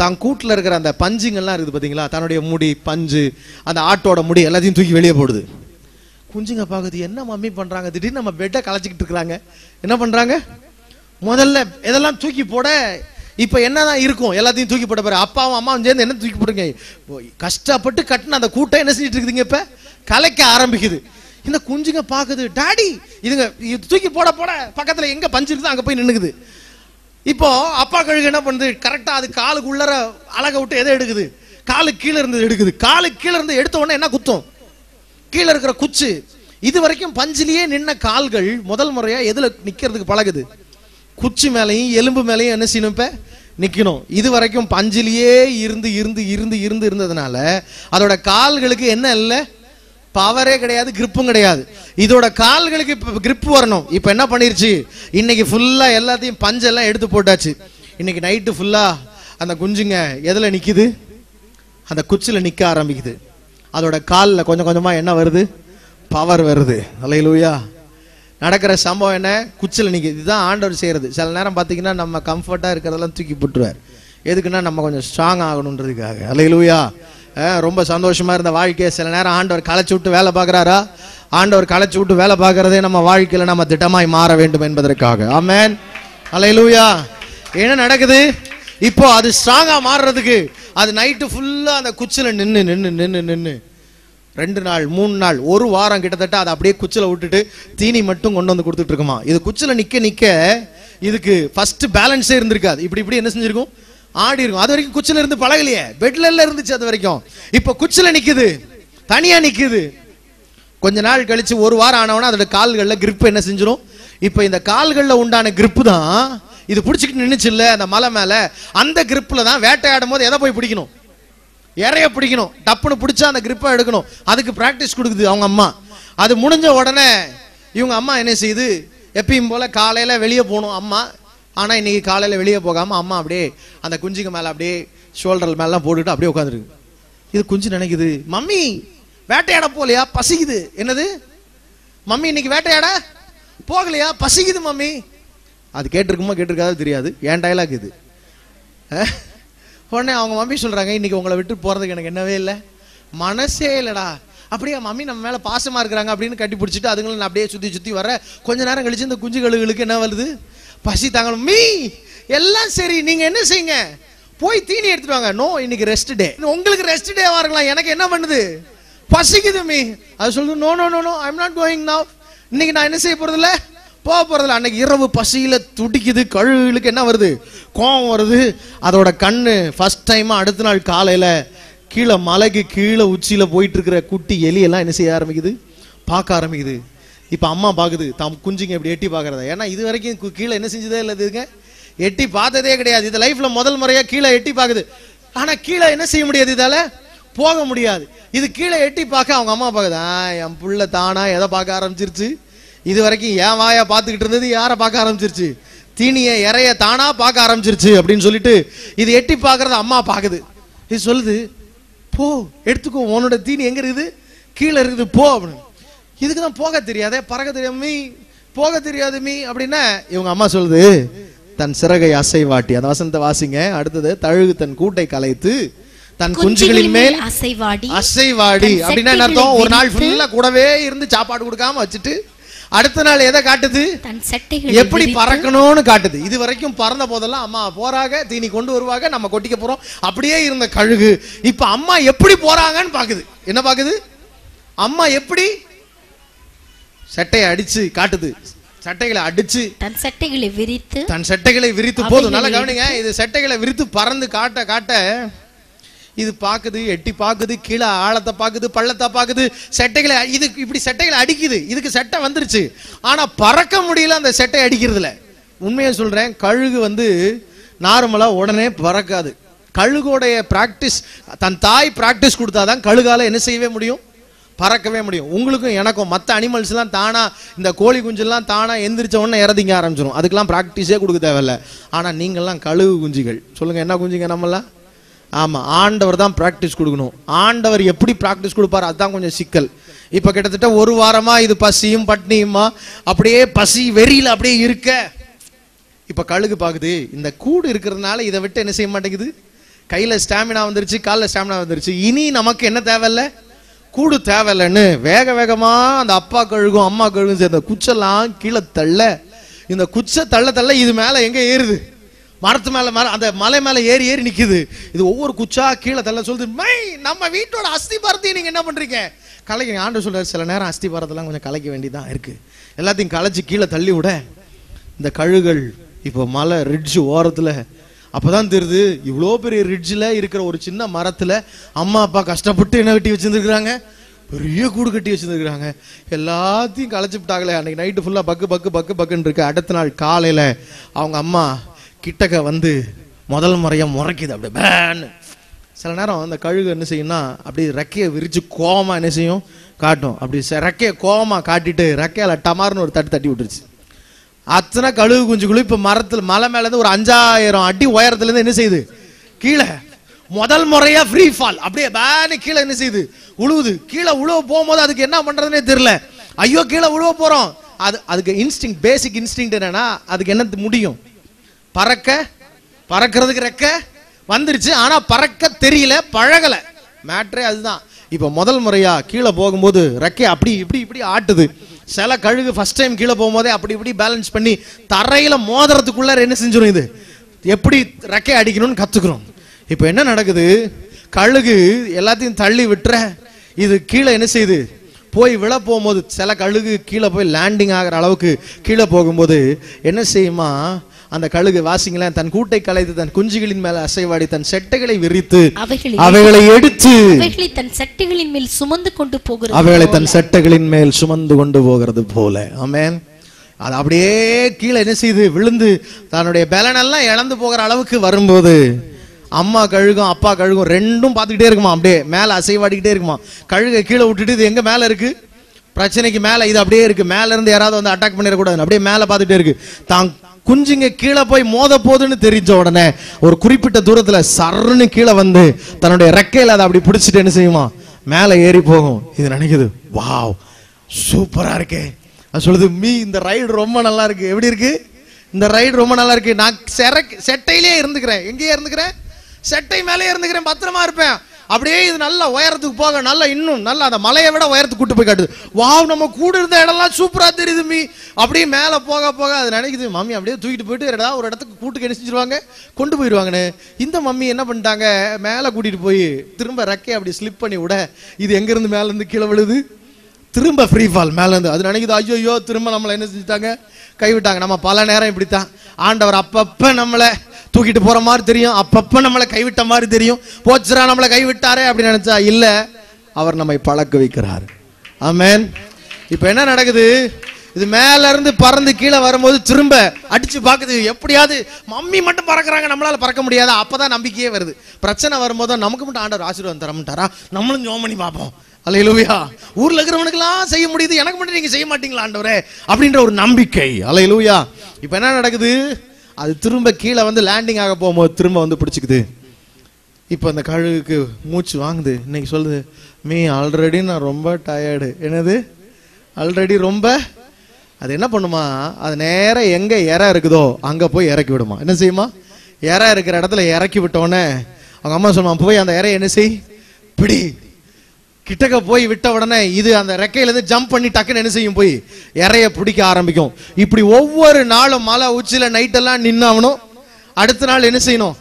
தான் கூட்டில் இருக்கிற அந்த பஞ்சுங்கள்லாம் இருக்குது பார்த்தீங்களா தன்னுடைய முடி பஞ்சு அந்த ஆட்டோட முடி எல்லாத்தையும் தூக்கி வெளியே போடுது. குஞ்சுங்க பார்க்குது என்ன மம்மி பண்றாங்க? திடீர்னு நம்ம பெட்டை கலைச்சிக்கிட்டு இருக்கிறாங்க. என்ன பண்றாங்க? முதல்ல இதெல்லாம் தூக்கி போட இப்ப என்னதான் இருக்கும்? எல்லாத்தையும் தூக்கி போட பாரு. அப்பாவும் அம்மாவும் சேர்ந்து என்ன தூக்கி போடுங்க? கஷ்டப்பட்டு கட்டின அந்த கூட்டம் என்ன செஞ்சுட்டு இருக்குதுங்க இப்ப? கலைக்க ஆரம்பிக்குது. இந்த குஞ்சுங்க பாக்குது டாடி இதுங்க இது தூக்கி போட போட பக்கத்துல எங்க பஞ்சு இருக்குதோ அங்க போய் நின்னுக்குது. இப்போ அப்பா கழுகு என்ன பண்ணுது? கரெக்டா அது காலுக்கு உள்ளர அழக விட்டு எதை எடுக்குது? காலு கீழே இருந்து எடுக்குது. காலு கீழே இருந்து எடுத்த உடனே என்ன குத்தும்? கீழே இருக்கிற குச்சு. இது வரைக்கும் பஞ்சிலேயே நின்ன கால்கள் முதல் முறையா எதுல நிக்கிறதுக்கு பழகுது? குச்சி மேலையும் எலும்பு மேலையும் என்ன செய்யணும் இப்ப? நிக்கணும். இது வரைக்கும் பஞ்சிலேயே இருந்து இருந்து இருந்து இருந்து இருந்ததுனால அதோட கால்களுக்கு என்ன இல்லை? பவரே கிடையாது கிரிப்பும் கிடையாது. இதோட கால்களுக்கு இப்போ கிரிப் வரணும். இப்போ என்ன பண்ணிருச்சு? இன்னைக்கு ஃபுல்லா எல்லாத்தையும் பஞ்செல்லாம் எடுத்து போட்டாச்சு. இன்னைக்கு நைட்டு ஃபுல்லா அந்த குஞ்சுங்க எதில் நிற்குது அந்த குச்சில நிற்க ஆரம்பிக்குது. அதோட காலில் கொஞ்சம் கொஞ்சமாக என்ன வருது? பவர் வருது. அலையிலூயா நடக்கிற சம்பவம் என்ன? குச்சில நிக்குது. இதுதான் ஆண்டவர் செய்கிறது சில நேரம் பார்த்தீங்கன்னா நம்ம கம்ஃபர்ட்டாக இருக்கிறதெல்லாம் தூக்கி போட்டுருவார். எதுக்குன்னா நம்ம கொஞ்சம் ஸ்ட்ராங் ஆகணுன்றதுக்காக. அலையிலூயா அஹ் ரொம்ப சந்தோஷமாக இருந்த வாழ்க்கையை சில நேரம் ஆண்டவர் களைச்சி விட்டு வேலை பார்க்குறாரா? ஆண்டவர் களைச்சி விட்டு வேலை பார்க்கறதே நம்ம வாழ்க்கையில் நம்ம திட்டமாய் மாற வேண்டும் என்பதற்காக. ஆமென் அலையிலூயா என்ன நடக்குது? இப்போ அது ஸ்ட்ராங்காக மாறுறதுக்கு அது நைட்டு ஃபுல்லாக அந்த குச்சில நின்று நின்று நின்று நின்று ரெண்டு நாள் மூணு நாள் ஒரு வாரம் கிட்டத்தட்ட அதை அப்படியே குச்சில விட்டுட்டு தீனி மட்டும் கொண்டு வந்து கொடுத்துட்டு இருக்குமா? இது குச்சில நிற்க நிற்க இதுக்கு ஃபஸ்ட்டு பேலன்ஸே இருந்திருக்காது. இப்படி இப்படி என்ன செஞ்சிருக்கும்? ஆடி இருக்கும். அது வரைக்கும் குச்சில இருந்து பழகலையே. பெட்ல இருந்துச்சு அது வரைக்கும். இப்போ குச்சில நிக்குது. தனியா நிக்குது. கொஞ்ச நாள் கழிச்சு ஒரு வாரம் ஆனவனா அதோட கால்கள்ல கிரிப் என்ன செஞ்சிடும் இப்போ இந்த கால்கள்ல உண்டான கிரிப்பு தான் இது பிடிச்சிக்கிட்டு நின்றுச்சு இல்லை அந்த மலை மேலே? அந்த கிரிப்பில் தான் வேட்டையாடும் போது எதை போய் பிடிக்கணும்? இறைய பிடிக்கணும். டப்புன்னு பிடிச்சா அந்த கிரிப்பை எடுக்கணும். அதுக்கு ப்ராக்டிஸ் கொடுக்குது அவங்க அம்மா. அது முடிஞ்ச உடனே இவங்க அம்மா என்ன செய்யுது? எப்பயும் போல் காலையில் வெளியே போகணும் அம்மா. ஆனால் இன்னைக்கு காலையில் வெளியே போகாமல் அம்மா அப்படியே அந்த குஞ்சுக்கு மேலே அப்படியே ஷோல்டர் மேலாம் போட்டுட்டு அப்படியே உட்காந்துருக்கு இது குஞ்சு நினைக்குது. மம்மி வேட்டையாட போகலையா? பசிக்குது. என்னது? மம்மி இன்னைக்கு வேட்டையாட போகலையா? பசிக்குது மம்மி. அது கேட்டிருக்குமா கேட்டிருக்காதோ தெரியாது. ஏன் டைலாக் இது? உடனே அவங்க மம்மி சொல்கிறாங்க இன்றைக்கி உங்களை விட்டு போகிறதுக்கு எனக்கு என்னவே இல்லை. மனசே இல்லைடா. அப்படியே மம்மி நம்ம மேலே பாசமாக இருக்கிறாங்க அப்படின்னு கட்டி பிடிச்சிட்டு அதுங்களும் நான் அப்படியே சுற்றி சுற்றி வர கொஞ்ச நேரம் கழிச்சு இந்த குஞ்சுகளுக்கு என்ன வருது? பசி தாங்க மீ எல்லாம் சரி. நீங்கள் என்ன செய்யுங்க? போய் தீனி எடுத்துட்டு வாங்க. நோ இன்னைக்கு ரெஸ்ட் டே உங்களுக்கு ரெஸ்ட் டேவாக இருக்கலாம். எனக்கு என்ன பண்ணுது? பசிக்குது மீ. அது சொல்லுது no no no no. I'm not going now இன்னைக்கு நான் என்ன செய்ய போறது போக போறதில்ல அன்னைக்கு இரவு பசியில் துடிக்குது கழுகுகளுக்கு என்ன வருது? கோவம் வருது. அதோட கண்ணு ஃபஸ்ட் டைமாக அடுத்த நாள் காலையில் கீழே மலைக்கு கீழே உச்சியில் போயிட்டு இருக்கிற குட்டி எலியெல்லாம் என்ன செய்ய ஆரம்பிக்குது? பார்க்க ஆரம்பிக்குது. இப்போ அம்மா பார்க்குது. தாம் குஞ்சுங்க இப்படி எட்டி பார்க்குறத. ஏன்னா இது வரைக்கும் கு- கீழே என்ன செஞ்சதே இல்லை இதுங்க. எட்டி பார்த்ததே கிடையாது. இது லைஃப்பில் முதல் முறையாக கீழே எட்டி பார்க்குது. ஆனால் கீழே என்ன செய்ய முடியாது இதால்? போக முடியாது. இது கீழே எட்டி பார்க்க அவங்க அம்மா பார்க்குது. என் புள்ள தானா? எதை பார்க்க ஆரம்பிச்சிருச்சு? இது வரைக்கும் என் வாயா பார்த்துக்கிட்டு இருந்தது யாரை பார்க்க ஆரம்பிச்சிருச்சு? தீனிய இறைய தானா பார்க்க ஆரம்பிச்சிருச்சு அப்படின்னு சொல்லிட்டு இது எட்டி பார்க்கறத அம்மா பாக்குது இது சொல்லுது போ எடுத்துக்கோ உன்னோட தீனி எங்க இருக்குது? கீழே இருக்குது போ அப்படின்னு. இதுக்கு தான் போக தெரியாதே பறக்க தெரியாம மீ போக தெரியாது மீ அப்படின்னா இவங்க அம்மா சொல்லுது தன் சிறகை அசைவாட்டி அந்த வசனத்தை வாசிங்க. அடுத்தது தழுகு தன் கூட்டை கலைத்து தன் குஞ்சுகளின் மேல் அசைவாடி அசைவாடி அப்படின்னா என்ன அர்த்தம்? ஒரு நாள் ஃபுல்லா கூடவே இருந்து சாப்பாடு கொடுக்காம வச்சுட்டு அடுத்த நாள் எதை காட்டுது? தன் சட்டைகளை எப்படி பறக்கணும்னு காட்டுது. இது வரைக்கும் பறந்த போதெல்லாம் அம்மா போறாங்க தீனி கொண்டு வருவாங்க நம்ம கொட்டிக்க போறோம். அப்படியே இருந்த கழுகு. இப்ப அம்மா எப்படி போறாங்கன்னு பாக்குது. என்ன பாக்குது? அம்மா எப்படி சட்டையை அடிச்சு காட்டுது. சட்டைகளை அடிச்சு தன் சட்டைகளை விரித்து தன் சட்டைகளை விரித்து போதும். நல்லா கவனிங்க. இது சட்டைகளை விரித்து பறந்து காட்ட காட்ட இது பார்க்குது எட்டி பார்க்குது கீழே ஆழத்தை பார்க்குது பள்ளத்தை பார்க்குது சட்டைகளை இது இப்படி சட்டைகளை அடிக்குது. இதுக்கு சட்டை வந்துருச்சு. ஆனால் பறக்க முடியல அந்த செட்டை அடிக்கிறதுல. உண்மையை சொல்கிறேன் கழுகு வந்து நார்மலாக உடனே பறக்காது. கழுகோடைய ப்ராக்டிஸ் தன் தாய் ப்ராக்டிஸ் கொடுத்தாதான் கழுகால என்ன செய்யவே முடியும்? பறக்கவே முடியும். உங்களுக்கும் எனக்கும் மற்ற அனிமல்ஸ்லாம் தானா இந்த கோழி குஞ்செல்லாம் தானா எந்திரிச்ச உடனே இறதிங்க ஆரம்பிச்சிடும் அதுக்கெல்லாம் ப்ராக்டிஸே கொடுக்க தேவையில்ல. ஆனால் நீங்கள்லாம் கழுகு குஞ்சுகள். சொல்லுங்கள் என்ன குஞ்சுங்க நம்மளாம் ஆமாம் ஆண்டவர் தான் ப்ராக்டிஸ் கொடுக்கணும். ஆண்டவர் எப்படி ப்ராக்டிஸ் கொடுப்பார் அதுதான் கொஞ்சம் சிக்கல். இப்போ கிட்டத்தட்ட ஒரு வாரமாக இது பசியும் பட்னியுமா அப்படியே பசி வெறியில் அப்படியே இருக்க. இப்போ கழுகு பார்க்குது இந்த கூடு இருக்கிறதுனால இதை விட்டு என்ன செய்ய மாட்டேங்குது? கையில் ஸ்டாமினா வந்துருச்சு காலில் ஸ்டாமினா வந்துருச்சு. இனி நமக்கு என்ன தேவையில்ல? கூடு தேவையில்லைன்னு வேக வேகமாக அந்த அப்பா கழுகும் அம்மா கழுகும் சேர்ந்த குச்செல்லாம் கீழே தள்ள. இந்த குச்சை தள்ள தள்ள இது மேலே எங்கே ஏறுது? மரத்து மேல மர அந்த மலை மேல ஏறி ஏறி நிக்குது. இது ஒவ்வொரு குச்சா கீழே தள்ள சொல்லுது மை நம்ம வீட்டோட அஸ்தி பாரத்தையும் நீங்க என்ன பண்றீங்க? கலைக்க ஆண்டு சொல்றாரு சில நேரம் அஸ்தி பாரத்தெல்லாம் கொஞ்சம் கலைக்க வேண்டிதான் இருக்கு. எல்லாத்தையும் கலைச்சு கீழே தள்ளி விட இந்த கழுகள் இப்போ மலை ரிட்ஜ் ஓரத்துல அப்பதான் தெரியுது இவ்வளோ பெரிய ரிட்ஜில் இருக்கிற ஒரு சின்ன மரத்துல அம்மா அப்பா கஷ்டப்பட்டு என்ன வெட்டி வச்சிருந்துருக்காங்க பெரிய கூடு கட்டி வச்சிருந்துருக்காங்க எல்லாத்தையும் களைச்சு விட்டாங்களே அன்னைக்கு நைட்டு ஃபுல்லாக பக்கு பக்கு பக்கு பக்குன்னு இருக்கு. அடுத்த நாள் காலையில அவங்க அம்மா கிட்டக்க வந்து முதல் முறையாக முறைக்குது அப்படியே பேன்னு. சில நேரம் அந்த கழுகு என்ன செய்யும்னா அப்படியே ரெக்கையை விரித்து கோவமாக என்ன செய்யும்? காட்டும். அப்படி ச- ரெக்கையை கோவமாக காட்டிட்டு ரெக்கையால டமார்னு ஒரு தட்டு தட்டி விட்டுருச்சு. அத்தனை கழுகு குஞ்சுகளும் இப்போ மரத்தில் மலை மேலேருந்து ஒரு அஞ்சாயிரம் அடி உயரத்துலேருந்து என்ன செய்யுது? கீழே. முதல் முறையா ஃப்ரீ ஃபால் அப்படியே பேனு கீழே என்ன செய்யுது? உழுவுது. கீழே உழுவ போகும்போது அதுக்கு என்ன பண்றதுனே தெரியல. ஐயோ கீழே உழுவ போறோம். அது அதுக்கு இன்ஸ்டிங் பேசிக் இன்ஸ்டிங் என்னன்னா அதுக்கு என்ன முடியும்? பறக்க பறக்கிறதுக்கு ரெக்க வந்துருச்சு. ஆனா பறக்க தெரியல பழகல. மேட்ரே அதுதான். இப்ப முதல் முறையா கீழே போகும்போது ரெக்கை அப்படி இப்படி இப்படி ஆட்டுது. சில கழுகு ஃபர்ஸ்ட் டைம் கீழே போகும்போதே அப்படி இப்படி பேலன்ஸ் பண்ணி தரையில மோதுறதுக்குள்ள என்ன செஞ்சிடும் இது? எப்படி ரெக்கை அடிக்கணும்னு கத்துக்கிறோம். இப்போ என்ன நடக்குது? கழுகு எல்லாத்தையும் தள்ளி விட்டுற. இது கீழே என்ன செய்யுது? போய் விழ போகும்போது சில கழுகு கீழே போய் லேண்டிங் ஆகிற அளவுக்கு கீழே போகும்போது என்ன செய்யுமா? அந்த கழுகு வாசிங்களேன் தன் கூட்டை கலைத்து தன் குஞ்சுகளின் மேல அசைவாடி தன் செட்டைகளை விரித்து அவைகளை எடுத்து அவைகளை தன் சட்டைகளின் மேல் சுமந்து கொண்டு போகிறது அவைகளை தன் செட்டைகளின் மேல் சுமந்து கொண்டு போகிறது போல. ஆமென். அது அப்படியே கீழே என்ன செய்யுது விழுந்து தன்னுடைய பலனெல்லாம் இழந்து போகிற அளவுக்கு வரும்போது அம்மா கழுகும் அப்பா கழுகும் ரெண்டும் பார்த்துக்கிட்டே இருக்குமா? அப்படியே மேல அசைவாடிக்கிட்டே இருக்குமா? கழுகை கீழே விட்டுட்டு இது எங்க மேல இருக்கு? பிரச்சனைக்கு மேல இது அப்படியே இருக்கு. மேல இருந்து யாராவது வந்து அட்டாக் பண்ணிடக்கூடாது அப்படியே மேல பார்த்துட்டே இருக்கு. தான் குஞ்சுங்க கீழே போய் மோத போகுதுன்னு தெரிஞ்ச உடனே ஒரு குறிப்பிட்ட தூரத்துல சர்ன்னு கீழே வந்து தன்னுடைய ரெக்கையில அதை அப்படி பிடிச்சிட்டு என்ன செய்யுமா? மேலே ஏறி போகும். இது நினைக்குது வாவ் சூப்பரா இருக்கே. அது சொல்லுது மீ இந்த ரைடு ரொம்ப நல்லா இருக்கு. எப்படி இருக்கு? இந்த ரைடு ரொம்ப நல்லா இருக்கு. நான் செரக் செட்டையிலே இருந்துக்கிறேன். எங்கேயே இருந்துக்கிறேன்? செட்டை மேலே இருந்துக்கிறேன். பத்திரமா இருப்பேன். அப்படியே இது நல்ல உயரத்துக்கு போக நல்லா இன்னும் நல்லா அந்த மலையை விட உயரத்துக்கு கூட்டு போய் காட்டுது. வாவ் நம்ம கூட இருந்த இடம்லாம் சூப்பரா தெரியுது மீ. அப்படியே மேலே போக போக அது நினைக்குது மம்மி அப்படியே தூக்கிட்டு போயிட்டு ஏதாவது ஒரு இடத்துக்கு கூட்டுக்கு என்ன கொண்டு போயிடுவாங்கன்னு. இந்த மம்மி என்ன பண்ணிட்டாங்க? மேலே கூட்டிட்டு போய் திரும்ப ரெக்கையை அப்படி ஸ்லிப் பண்ணி விட இது எங்க இருந்து மேல இருந்து கீழே விழுது? திரும்ப ஃப்ரீ ஃபால் மேல இருந்து அது நினைக்குது ஐயோ திரும்ப நம்மளை என்ன செஞ்சுட்டாங்க? கைவிட்டாங்க. நம்ம பல நேரம் இப்படித்தான். ஆண்டவர் அப்பப்ப நம்மளை தூக்கிட்டு போற மாதிரி தெரியும். அப்பப்ப நம்மளை கைவிட்ட மாதிரி தெரியும். போச்சுரா நம்மளை கைவிட்டாரே அப்படின்னு நினைச்சா இல்ல அவர் நம்மை பழக்க வைக்கிறார். ஆமேன். இப்போ என்ன நடக்குது? இது மேல இருந்து பறந்து கீழே வரும்போது திரும்ப அடிச்சு பாக்குது எப்படியாவது மம்மி மட்டும் பறக்குறாங்க நம்மளால பறக்க முடியாதா? அப்பதான் நம்பிக்கையே வருது. பிரச்சனை வரும்போது நமக்கு மட்டும் ஆண்டவர் ஆசீர்வாதம் தரமாட்டாரா? நம்மளும் ஜோம் பண்ணி பார்ப்போம். அலையிலூயா ஊர்ல இருக்கிறவனுக்கெல்லாம் செய்ய முடியுது. எனக்கு மட்டும் நீங்க செய்ய மாட்டீங்களா ஆண்டவரே? அப்படின்ற ஒரு நம்பிக்கை. அலையிலூயா இப்போ என்ன நடக்குது? அது திரும்ப கீழே வந்து லேண்டிங் ஆக போகும்போது திரும்ப வந்து பிடிச்சிக்குது. இப்போ அந்த கழுகுக்கு மூச்சு வாங்குது. இன்னைக்கு சொல்லுது மீ ஆல்ரெடி நான் ரொம்ப டயர்டு என்னது? ஆல்ரெடி ரொம்ப? அது என்ன பண்ணுமா? அது நேராக எங்கே இறை இருக்குதோ அங்கே போய் இறக்கி விடுமா. என்ன செய்யுமா? இறை இருக்கிற இடத்துல இறக்கி விட்டோன்னே அவங்க அம்மா சொல்லுவான் போய் அந்த இறைய என்ன செய்? பிடி. கிட்டக்க போய் விட்ட உடனே இது அந்த ரெக்கையில இருந்து ஜம்ப் பண்ணி டக்குன்னு என்ன செய்யும் போய் இறைய பிடிக்க ஆரம்பிக்கும். இப்படி ஒவ்வொரு நாளும் மலை உச்சியில் நைட்டெல்லாம் நின்னாகணும் அடுத்த நாள் என்ன செய்யணும்?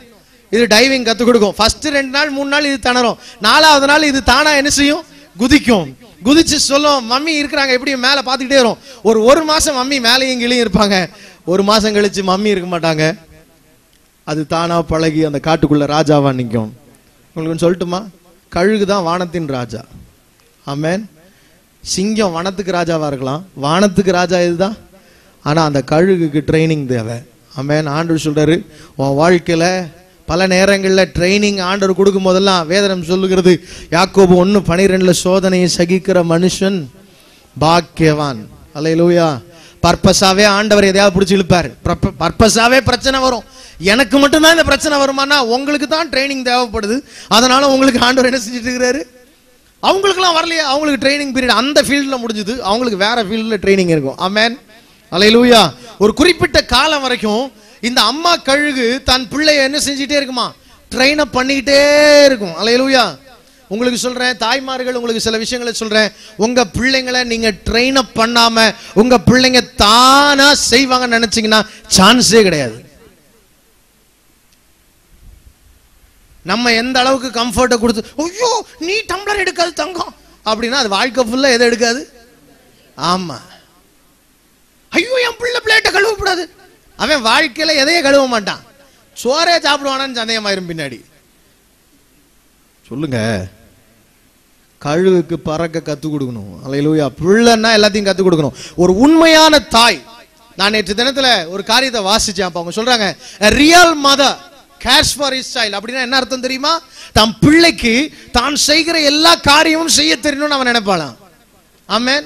இது டைவிங் கத்து கொடுக்கும். ஃபர்ஸ்ட் ரெண்டு நாள் மூணு நாள் இது திணறும். நாலாவது நாள் இது தானா என்ன செய்யும்? குதிக்கும். குதிச்சு சொல்லும் மம்மி இருக்கிறாங்க. எப்படி மேல பார்த்துக்கிட்டே வரும். ஒரு ஒரு மாசம் மம்மி மேலேயும் கீழேயும் இருப்பாங்க. ஒரு மாசம் கழிச்சு மம்மி இருக்க மாட்டாங்க. அது தானா பழகி அந்த காட்டுக்குள்ள ராஜாவா நிற்கும். உங்களுக்கு சொல்லட்டுமா? கழுகு தான் வானத்தின் ராஜா. ஆமேன். சிங்கம் வனத்துக்கு ராஜாவாக இருக்கலாம். வானத்துக்கு ராஜா இதுதான் ஆனால் அந்த கழுகுக்கு ட்ரைனிங் தேவை. ஆமேன். ஆண்டவர் சொல்றாரு உன் வாழ்க்கையில் பல நேரங்களில் ட்ரைனிங் ஆண்டவர் கொடுக்கும் போதெல்லாம் வேதனம் சொல்லுகிறது யாக்கோபு ஒன்று பனிரெண்டில் சோதனையை சகிக்கிற மனுஷன் பாக்கியவான். அலையிலூயா பர்பஸாவே ஆண்டவர் எதையாவது பிடிச்சி இழுப்பார். பர்பஸாவே பிரச்சனை வரும். எனக்கு மட்டும்தான் இந்த பிரச்சனை வருமானா? உங்களுக்கு தான் ட்ரைனிங் தேவைப்படுது. அதனால உங்களுக்கு ஆண்டவர் என்ன செஞ்சுட்டு இருக்கிறாரு அவங்களுக்குலாம் வரலையே. அவங்களுக்கு ட்ரைனிங் பீரியட் அந்த ஃபீல்டில் முடிஞ்சுது. அவங்களுக்கு வேற ஃபீல்டில் ட்ரைனிங் இருக்கும். ஆமென் அலையிலூயா ஒரு குறிப்பிட்ட காலம் வரைக்கும் இந்த அம்மா கழுகு தன் பிள்ளைய என்ன செஞ்சுட்டே இருக்குமா? ட்ரெயின் அப் பண்ணிக்கிட்டே இருக்கும். அலையிலூயா உங்களுக்கு சொல்றேன் தாய்மார்கள் உங்களுக்கு சில விஷயங்களை சொல்றேன். உங்க பிள்ளைங்களை நீங்க ட்ரெயின் அப் பண்ணாம உங்க பிள்ளைங்க தானா செய்வாங்கன்னு நினைச்சீங்கன்னா சான்ஸே கிடையாது. நம்ம எந்த அளவுக்கு கம்ஃபர்ட்டை கொடுத்து ஐயோ நீ டம்ளர் எடுக்காது தங்கம். அப்படின்னா அது வாழ்க்கை ஃபுல்லா எதை எடுக்காது? ஆமா. ஐயோ என் பிள்ளை பிளேட்டை கழுவக்கூடாது அவன் வாழ்க்கையில எதையே கழுவ மாட்டான். சோறே சாப்பிடுவானான்னு சந்தேகமாயிரும் பின்னாடி. சொல்லுங்க. கழுவுக்கு பறக்க கத்து கொடுக்கணும். அலையிலூயா பிள்ளைன்னா எல்லாத்தையும் கத்து கொடுக்கணும். ஒரு உண்மையான தாய். நான் நேற்று தினத்துல ஒரு காரியத்தை வாசிச்சேன் அப்ப அவங்க சொல்றாங்க real mother cares for is child அப்படின்னா என்ன அர்த்தம் தெரியுமா? தன் பிள்ளைக்கு தான் செய்கிற எல்லா காரியமும் செய்ய தெரியணும்னு அவன் நினைப்பாளாம். ஆமேன்.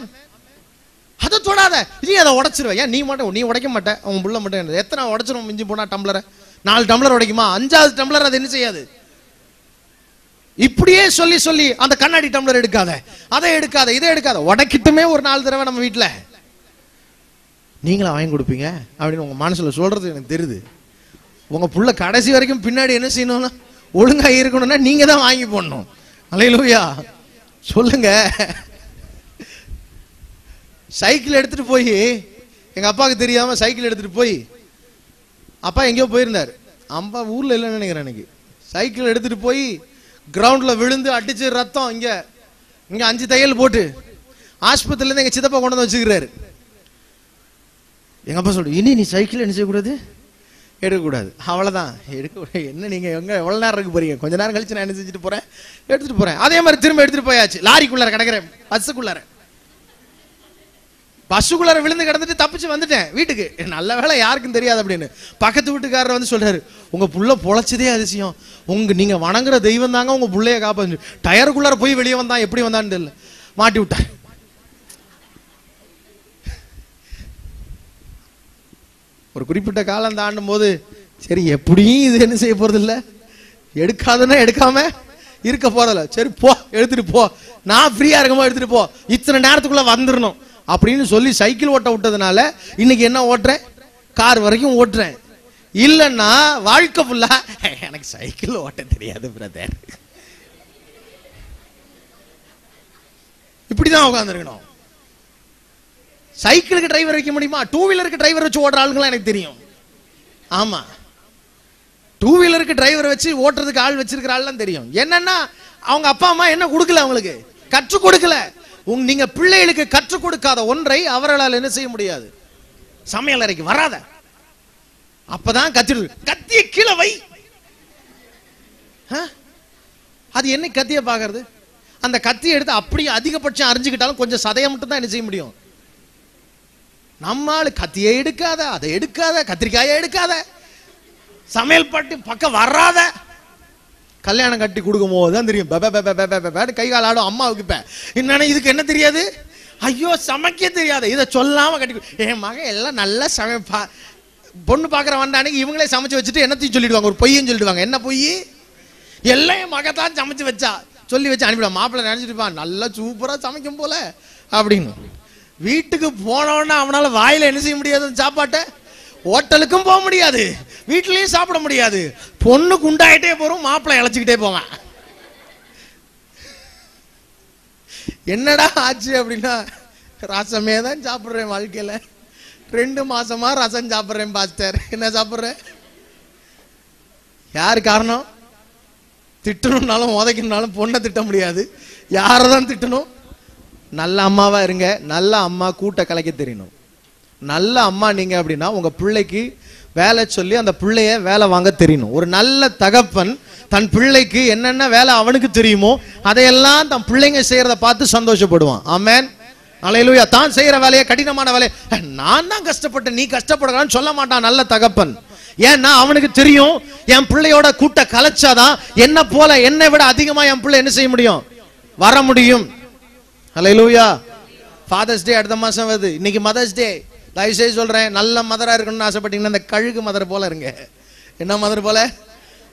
அதை தொடாத. நீ அதை உடச்சிருவேன் ஏன் நீ மட்டும் நீ உடைக்க மாட்டேன் உன் புள்ள மட்டும் எத்தனை உடச்சிரும் மிஞ்சி போனா டம்ளரை? நாலு டம்ளர் உடைக்குமா? அஞ்சாவது டம்ளர் அது என்ன செய்யாது? இப்படியே சொல்லி சொல்லி அந்த கண்ணாடி டம்ளர் எடுக்காத. அதை எடுக்காத இதை எடுக்காத. உடைக்கிட்டுமே ஒரு நாலு தடவை நம்ம வீட்டில் நீங்களா வாங்கி கொடுப்பீங்க? அப்படின்னு உங்க மனசுல சொல்றது எனக்கு தெரியுது. உங்க புள்ள கடைசி வரைக்கும் பின்னாடி என்ன செய்யணும்னா ஒழுங்கா இருக்கணும்னா நீங்க தான் வாங்கி போடணும். அலையிலூயா சொல்லுங்க. சைக்கிள் எடுத்துட்டு போய் எங்க அப்பாவுக்கு தெரியாம சைக்கிள் எடுத்துட்டு போய் அப்பா எங்கேயோ போயிருந்தார். அம்பா ஊர்ல இல்லைன்னு நினைக்கிறேன் எனக்கு சைக்கிள் எடுத்துட்டு போய் கிரவுண்ட்ல விழுந்து அடிச்சு ரத்தம் இங்க இங்க அஞ்சு தையல் போட்டு ஆஸ்பத்திரிலேருந்து இருந்து எங்க சித்தப்பா கொண்டு வந்து வச்சுக்கிறாரு. எங்க அப்பா சொல்லு இனி நீ சைக்கிள் என்ன செய்யக்கூடாது? எடுக்கக்கூடாது. அவ்வளவுதான். எடுக்க என்ன நீங்க எங்க எவ்வளோ நேரம் இருக்க போறீங்க? கொஞ்ச நேரம் கழிச்சு நான் என்ன செஞ்சுட்டு போறேன்? எடுத்துட்டு போறேன். அதே மாதிரி திரும்ப எடுத்துட்டு போயாச்சு. லாரிக்குள்ளார கிடக்குறேன். பஸ்ஸுக்குள்ளார. பஸ்ஸுக்குள்ளார விழுந்து கிடந்துட்டு தப்பிச்சு வந்துட்டேன் வீட்டுக்கு. நல்ல வேலை யாருக்கும் தெரியாது அப்படின்னு. பக்கத்து வீட்டுக்காரர் வந்து சொல்றாரு உங்க புள்ள பொழைச்சதே அதிசயம். உங்க நீங்க வணங்குற தெய்வம் தாங்க உங்க பிள்ளைய காப்பாத்து டயருக்குள்ளார போய் வெளியே வந்தான். எப்படி வந்தான்னு தெரியல. மாட்டி விட்டார். ஒரு குறிப்பிட்ட காலம் தாண்டும் போது சரி எப்படியும் இது என்ன செய்ய போறது இல்ல எடுக்காதுன்னா எடுக்காம இருக்க போறதில்ல. சரி போ எடுத்துட்டு போ. நான் ஃப்ரீயா இருக்கும்போது எடுத்துட்டு போ. இத்தனை நேரத்துக்குள்ள வந்துடணும் அப்படின்னு சொல்லி சைக்கிள் ஓட்ட விட்டதுனால இன்னைக்கு என்ன ஓட்டுறேன்? கார் வரைக்கும் ஓட்டுறேன். இல்லைன்னா வாழ்க்கை ஃபுல்லா எனக்கு சைக்கிள் ஓட்ட தெரியாது பிரதர் இப்படிதான் உட்காந்துருக்கணும் சைக்கிளுக்கு டிரைவர் வைக்க முடியுமா? டூ வீலருக்கு டிரைவர் வச்சு ஓடுற ஆளுங்களாம் எனக்கு தெரியும். ஆமா. டூ வீலருக்கு டிரைவர் வச்சு ஓட்டுறதுக்கு ஆள் வச்சிருக்கிற ஆள்லாம் தெரியும். என்னன்னா அவங்க அப்பா அம்மா என்ன கொடுக்கல அவங்களுக்கு? கற்றுக் கொடுக்கல. உங்க நீங்க பிள்ளைகளுக்கு கற்றுக் கொடுக்காத ஒன்றை அவர்களால் என்ன செய்ய முடியாது? சமையல் அறைக்கு வராத. அப்பதான் கத்திடு. கத்திய கீழே வை. ஆ? அது என்ன கத்திய பாக்குறது அந்த கத்தியை எடுத்து அப்படியே அதிகபட்சம் அறிஞ்சுக்கிட்டாலும் கொஞ்சம் சதையை மட்டும் தான் என்ன செய்ய முடியும்? நம்மால் கத்தியை எடுக்காத அதை எடுக்காத கத்திரிக்காயை எடுக்காத சமையல் பட்டு பக்கம் வராத கல்யாணம் கட்டி கொடுக்கும் போது தான் தெரியும் பெப கை கால் ஆடும் அம்மாவுக்கு இப்ப என்னன்னா இதுக்கு என்ன தெரியாது ஐயோ சமைக்க தெரியாது இதை சொல்லாம கட்டி கொடு- என் மகன் எல்லாம் நல்லா சமைப்பா பொண்ணு பார்க்குற வந்தானுக்கு இவங்களே சமைச்சு வச்சுட்டு என்னத்தையும் சொல்லிடுவாங்க ஒரு பொய்யும் சொல்லிடுவாங்க என்ன பொய் எல்லாம் என் மகத்தான் சமைச்சு வச்சா சொல்லி வச்சு அனுப்பிடுவான் மாப்பிள்ளை நினச்சிட்டு நல்லா சூப்பராக சமைக்கும் போல அப்படின்னு வீட்டுக்கு போனோன்னா அவனால வாயில என்ன செய்ய முடியாது சாப்பாட்டை? ஹோட்டலுக்கும் போக முடியாது. வீட்டிலையும் சாப்பிட முடியாது. பொண்ணு குண்டாயிட்டே போறோம் மாப்பிள்ளை இழைச்சிக்கிட்டே போவான். என்னடா ஆச்சு அப்படின்னா ரசமே தான் சாப்பிட்றேன் வாழ்க்கையில். ரெண்டு மாசமா ரசம் சாப்பிட்றேன் பாஸ்டர். என்ன சாப்பிட்றேன் யார் காரணம்? திட்டணும்னாலும் உதைக்கணும்னாலும் பொண்ணை திட்ட முடியாது. யாரை தான் திட்டணும்? நல்ல அம்மாவா இருங்க நல்ல அம்மா கூட்ட கலைக்க தெரியணும். நல்ல அம்மா நீங்க அப்படின்னா உங்க பிள்ளைக்கு வேலை சொல்லி அந்த பிள்ளைய வேலை வாங்க தெரியணும். ஒரு நல்ல தகப்பன் தன் பிள்ளைக்கு என்னென்ன வேலை அவனுக்கு தெரியுமோ அதையெல்லாம் தன் பிள்ளைங்க செய்யறத பார்த்து சந்தோஷப்படுவான். ஆமேன். அலையிலுயா. தான் செய்யற வேலையை கடினமான வேலையை. நான் தான் கஷ்டப்பட்டேன் நீ கஷ்டப்படுறான்னு சொல்ல மாட்டான் நல்ல தகப்பன். ஏன்னா அவனுக்கு தெரியும் என் பிள்ளையோட கூட்ட கலைச்சாதான் என்ன போல என்னை விட அதிகமா என் பிள்ளை என்ன செய்ய முடியும்? வர முடியும். ஹalleluya ஃபாதர்ஸ் டே அடுத்த மாதம் வருது. இன்னைக்கு மதர்ஸ் டே தயவு செய்து சொல்கிறேன் நல்ல மதராக இருக்கணும்னு ஆசைப்பட்டீங்கன்னா இந்த கழுகு மதர் போல இருங்க. என்ன மதர் போல?